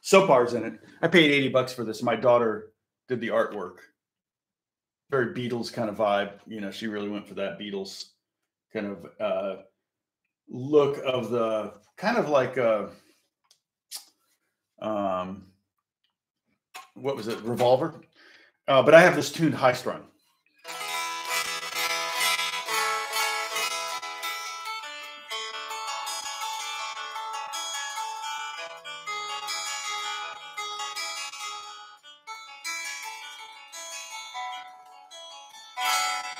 A: soap bars in it. I paid 80 bucks for this. My daughter did the artwork. Very Beatles kind of vibe. You know, she really went for that Beatles kind of uh look of the kind of like a um what was it, revolver? Uh, but I have this tuned high strung.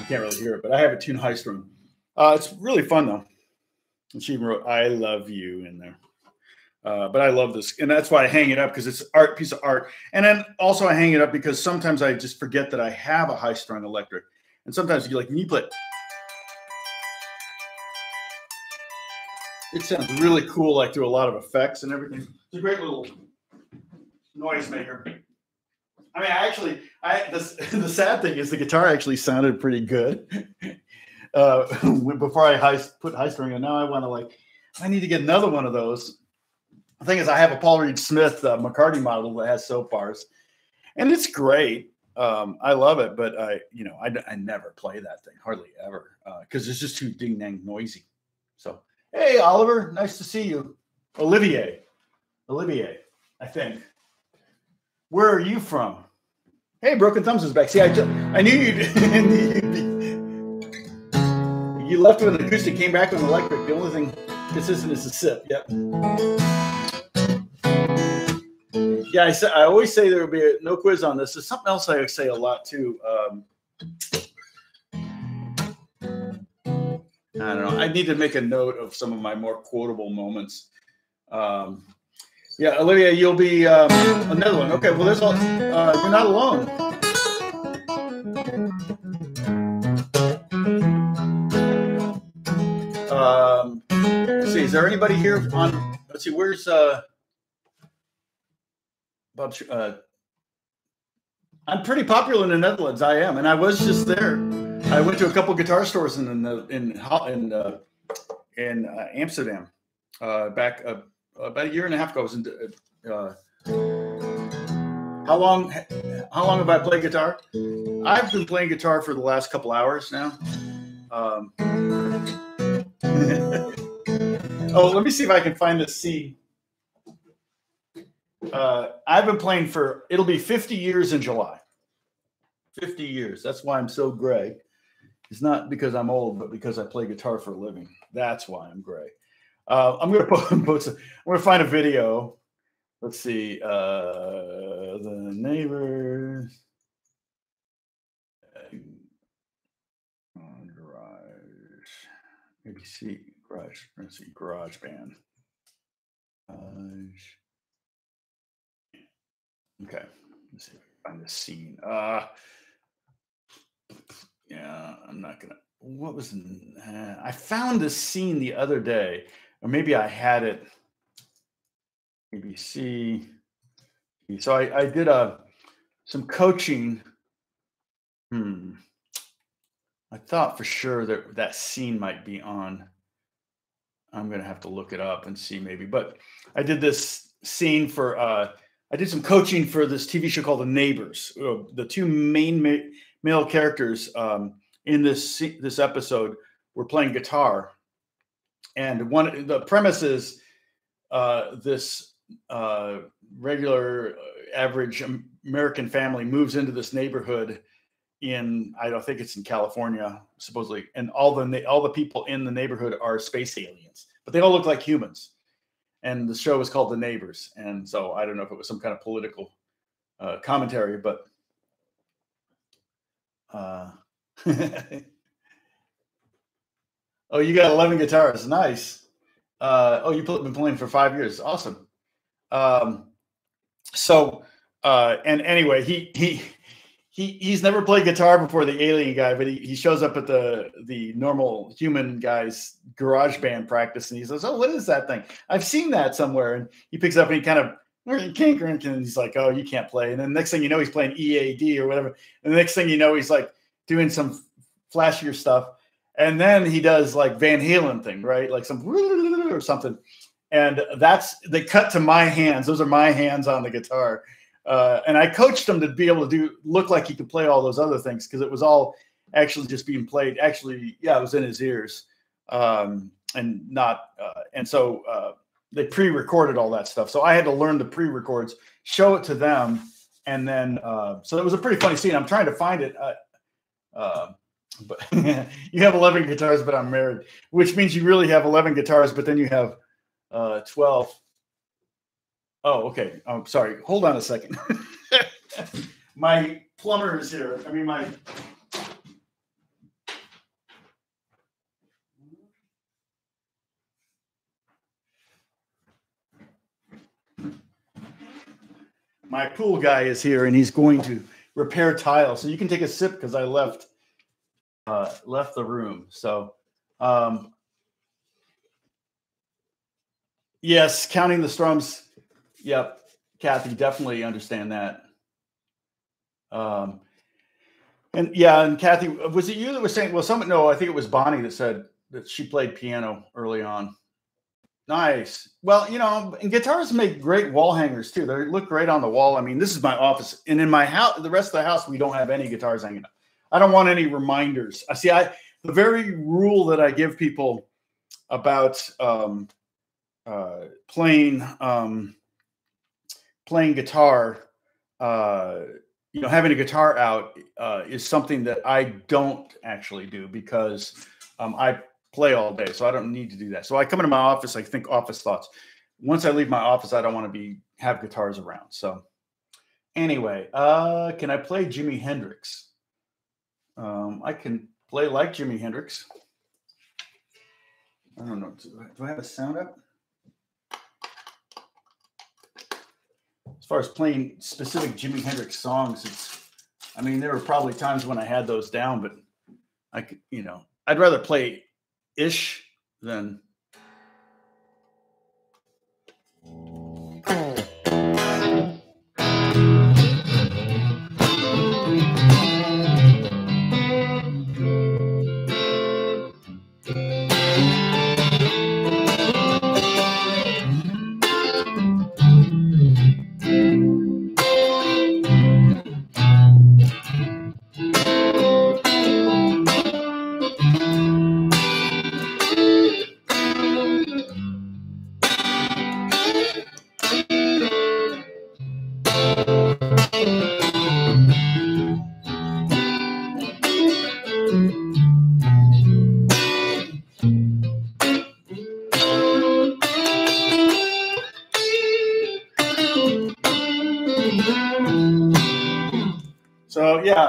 A: You can't really hear it, but I have a tune high strum. Uh, it's really fun though. And she even wrote "I love you" in there. Uh, but I love this, and that's why I hang it up because it's art piece of art. And then also I hang it up because sometimes I just forget that I have a high strung electric, and sometimes you like you play. It sounds really cool, like through a lot of effects and everything. It's a great little noise maker. I mean, I actually, I the, [laughs] the sad thing is the guitar actually sounded pretty good [laughs] uh, [laughs] before I high, put high string. And now I want to like, I need to get another one of those. The thing is, I have a Paul Reed Smith uh, McCartney model that has soap bars, and it's great. Um, I love it, but I, you know, I, I never play that thing, hardly ever, because uh, it's just too ding dang noisy. So, hey, Oliver, nice to see you. Olivier, Olivier, I think. Where are you from? Hey, Broken Thumbs is back. See, I just, I knew you'd, [laughs] you left with an acoustic, came back with an electric. The only thing consistent is the sip. Yep. Yeah, I, say, I always say there will be a, no quiz on this. There's something else I say a lot too. Um, I don't know. I need to make a note of some of my more quotable moments. Um, yeah, Olivia, you'll be um, another one. Okay, well, there's all. Uh, you're not alone. Um, let's see, is there anybody here on? Let's see, where's uh, Bob? Uh, I'm pretty popular in the Netherlands. I am, and I was just there. I went to a couple guitar stores in in in in, uh, in uh, Amsterdam uh, back. Uh, about a year and a half ago. I was in. Uh, how long? How long have I played guitar? I've been playing guitar for the last couple hours now. Um, [laughs] oh, let me see if I can find this C. Uh, I've been playing for. It'll be 50 years in July. 50 years. That's why I'm so gray. It's not because I'm old, but because I play guitar for a living. That's why I'm gray. Uh, I'm gonna put, [laughs] put I'm gonna find a video. Let's see. Uh, the neighbors. ABC Garage. Let's see, Garage Band. Garage. Okay, let's see if I can find the scene. Uh, yeah, I'm not gonna. What was? Uh, I found this scene the other day, or maybe I had it. ABC. So I, I did a uh, some coaching. Hmm. I thought for sure that that scene might be on. I'm gonna have to look it up and see maybe, but I did this scene for. uh I did some coaching for this TV show called The Neighbors. Uh, the two main ma- male characters um, in this this episode were playing guitar, and one the premise is uh, this uh, regular uh, average American family moves into this neighborhood in I don't think it's in California supposedly, and all the all the people in the neighborhood are space aliens, but they all look like humans. And the show is called The Neighbors, and so I don't know if it was some kind of political uh, commentary, but uh, [laughs] oh, you got eleven guitars, nice. Uh, oh, you've been playing for five years, awesome. Um, so, uh, and anyway, he he he he's never played guitar before the alien guy, but he, he shows up at the the normal human guy's garage band practice and he says, Oh, what is that thing? I've seen that somewhere. And he picks up and he kind of and he's like, Oh, you can't play. And then next thing you know, he's playing EAD or whatever. And the next thing you know, he's like doing some flashier stuff. And then he does like Van Halen thing, right? Like some or something and that's they cut to my hands. Those are my hands on the guitar, uh, and I coached him to be able to do look like he could play all those other things because it was all actually just being played. Actually, yeah, it was in his ears, um, and not. Uh, and so uh, they pre-recorded all that stuff. So I had to learn the pre-records, show it to them, and then uh, so it was a pretty funny scene. I'm trying to find it. But [laughs] you have 11 guitars, but I'm married, which means you really have 11 guitars, but then you have uh, 12. Oh, okay. I'm sorry. Hold on a second. [laughs] my plumber is here. I mean, my. My pool guy is here and he's going to repair tile. So you can take a sip because I left uh, left the room. So um, Yes, counting the strums. Yep, Kathy, definitely understand that. Um, and yeah, and Kathy, was it you that was saying? Well, some no, I think it was Bonnie that said that she played piano early on. Nice. Well, you know, and guitars make great wall hangers too. They look great on the wall. I mean, this is my office, and in my house, the rest of the house, we don't have any guitars hanging up. I don't want any reminders. I see. I the very rule that I give people about um, uh, playing um, playing guitar, uh, you know, having a guitar out uh, is something that I don't actually do because um, I play all day, so I don't need to do that. So I come into my office, I think office thoughts. Once I leave my office, I don't want to be have guitars around. So anyway, uh, can I play Jimi Hendrix? Um, I can play like Jimi Hendrix. I don't know. Do I have a sound up? as far as playing specific Jimi Hendrix songs, it's, I mean, there were probably times when I had those down, but I could, you know, I'd rather play ish than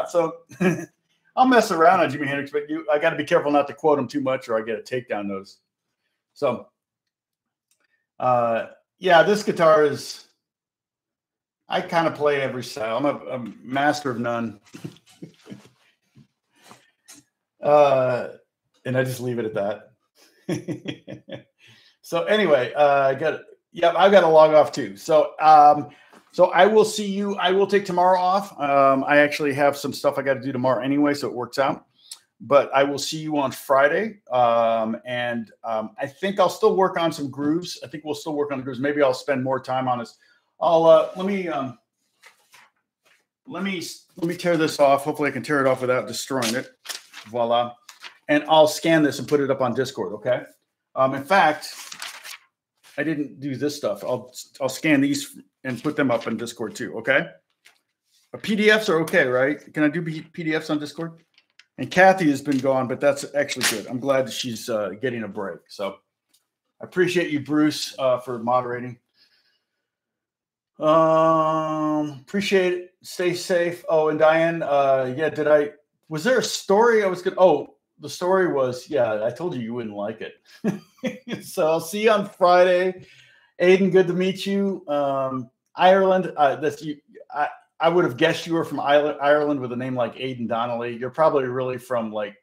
A: So [laughs] I'll mess around on Jimi Hendrix, but you I got to be careful not to quote him too much, or I get a takedown notice. So, uh, yeah, this guitar is. I kind of play every style. I'm a, a master of none. [laughs] uh, and I just leave it at that. [laughs] so anyway, uh, I got yeah, I've got to log off too. So um, so I will see you. I will take tomorrow off. Um, I actually have some stuff I got to do tomorrow anyway, so it works out. But I will see you on Friday, um, and um, I think I'll still work on some grooves. I think we'll still work on the grooves. Maybe I'll spend more time on this. I'll uh, let me um, let me let me tear this off. Hopefully, I can tear it off without destroying it. Voila and I'll scan this and put it up on Discord. Okay. Um, in fact, I didn't do this stuff. I'll I'll scan these and put them up on Discord too. Okay. PDFs are okay, right? Can I do PDFs on Discord? And Kathy has been gone, but that's actually good. I'm glad that she's uh, getting a break. So I appreciate you, Bruce, uh, for moderating. Um, appreciate it. Stay safe. Oh, and Diane, uh, yeah, did I? Was there a story I was gonna? Oh, the story was, yeah, I told you you wouldn't like it. [laughs] so I'll see you on Friday. Aiden, good to meet you. Um, Ireland, uh, that's you. I, I would have guessed you were from Ireland with a name like Aiden Donnelly. You're probably really from like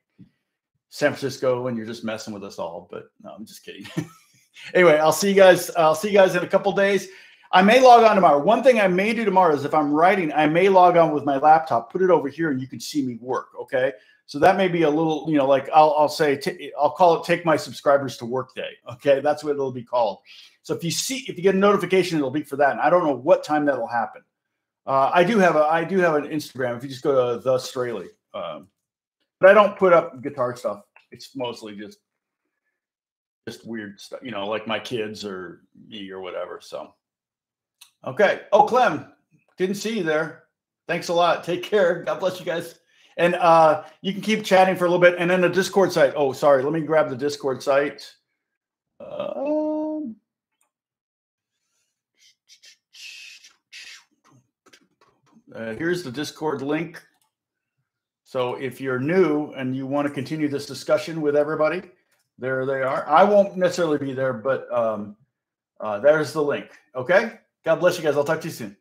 A: San Francisco and you're just messing with us all. But no, I'm just kidding. [laughs] anyway, I'll see you guys. I'll see you guys in a couple days. I may log on tomorrow. One thing I may do tomorrow is if I'm writing, I may log on with my laptop, put it over here, and you can see me work. Okay. So that may be a little, you know, like I'll, I'll say, I'll call it take my subscribers to work day. Okay. That's what it'll be called. So if you see, if you get a notification, it'll be for that. And I don't know what time that'll happen. Uh, I do have a, I do have an Instagram. If you just go to the Strahle, um, but I don't put up guitar stuff. It's mostly just, just weird stuff, you know, like my kids or me or whatever. So, okay. Oh, Clem, didn't see you there. Thanks a lot. Take care. God bless you guys. And uh, you can keep chatting for a little bit. And then the Discord site. Oh, sorry. Let me grab the Discord site. Um, uh, here's the Discord link. So if you're new and you want to continue this discussion with everybody, there they are. I won't necessarily be there, but um, uh, there's the link. Okay. God bless you guys. I'll talk to you soon.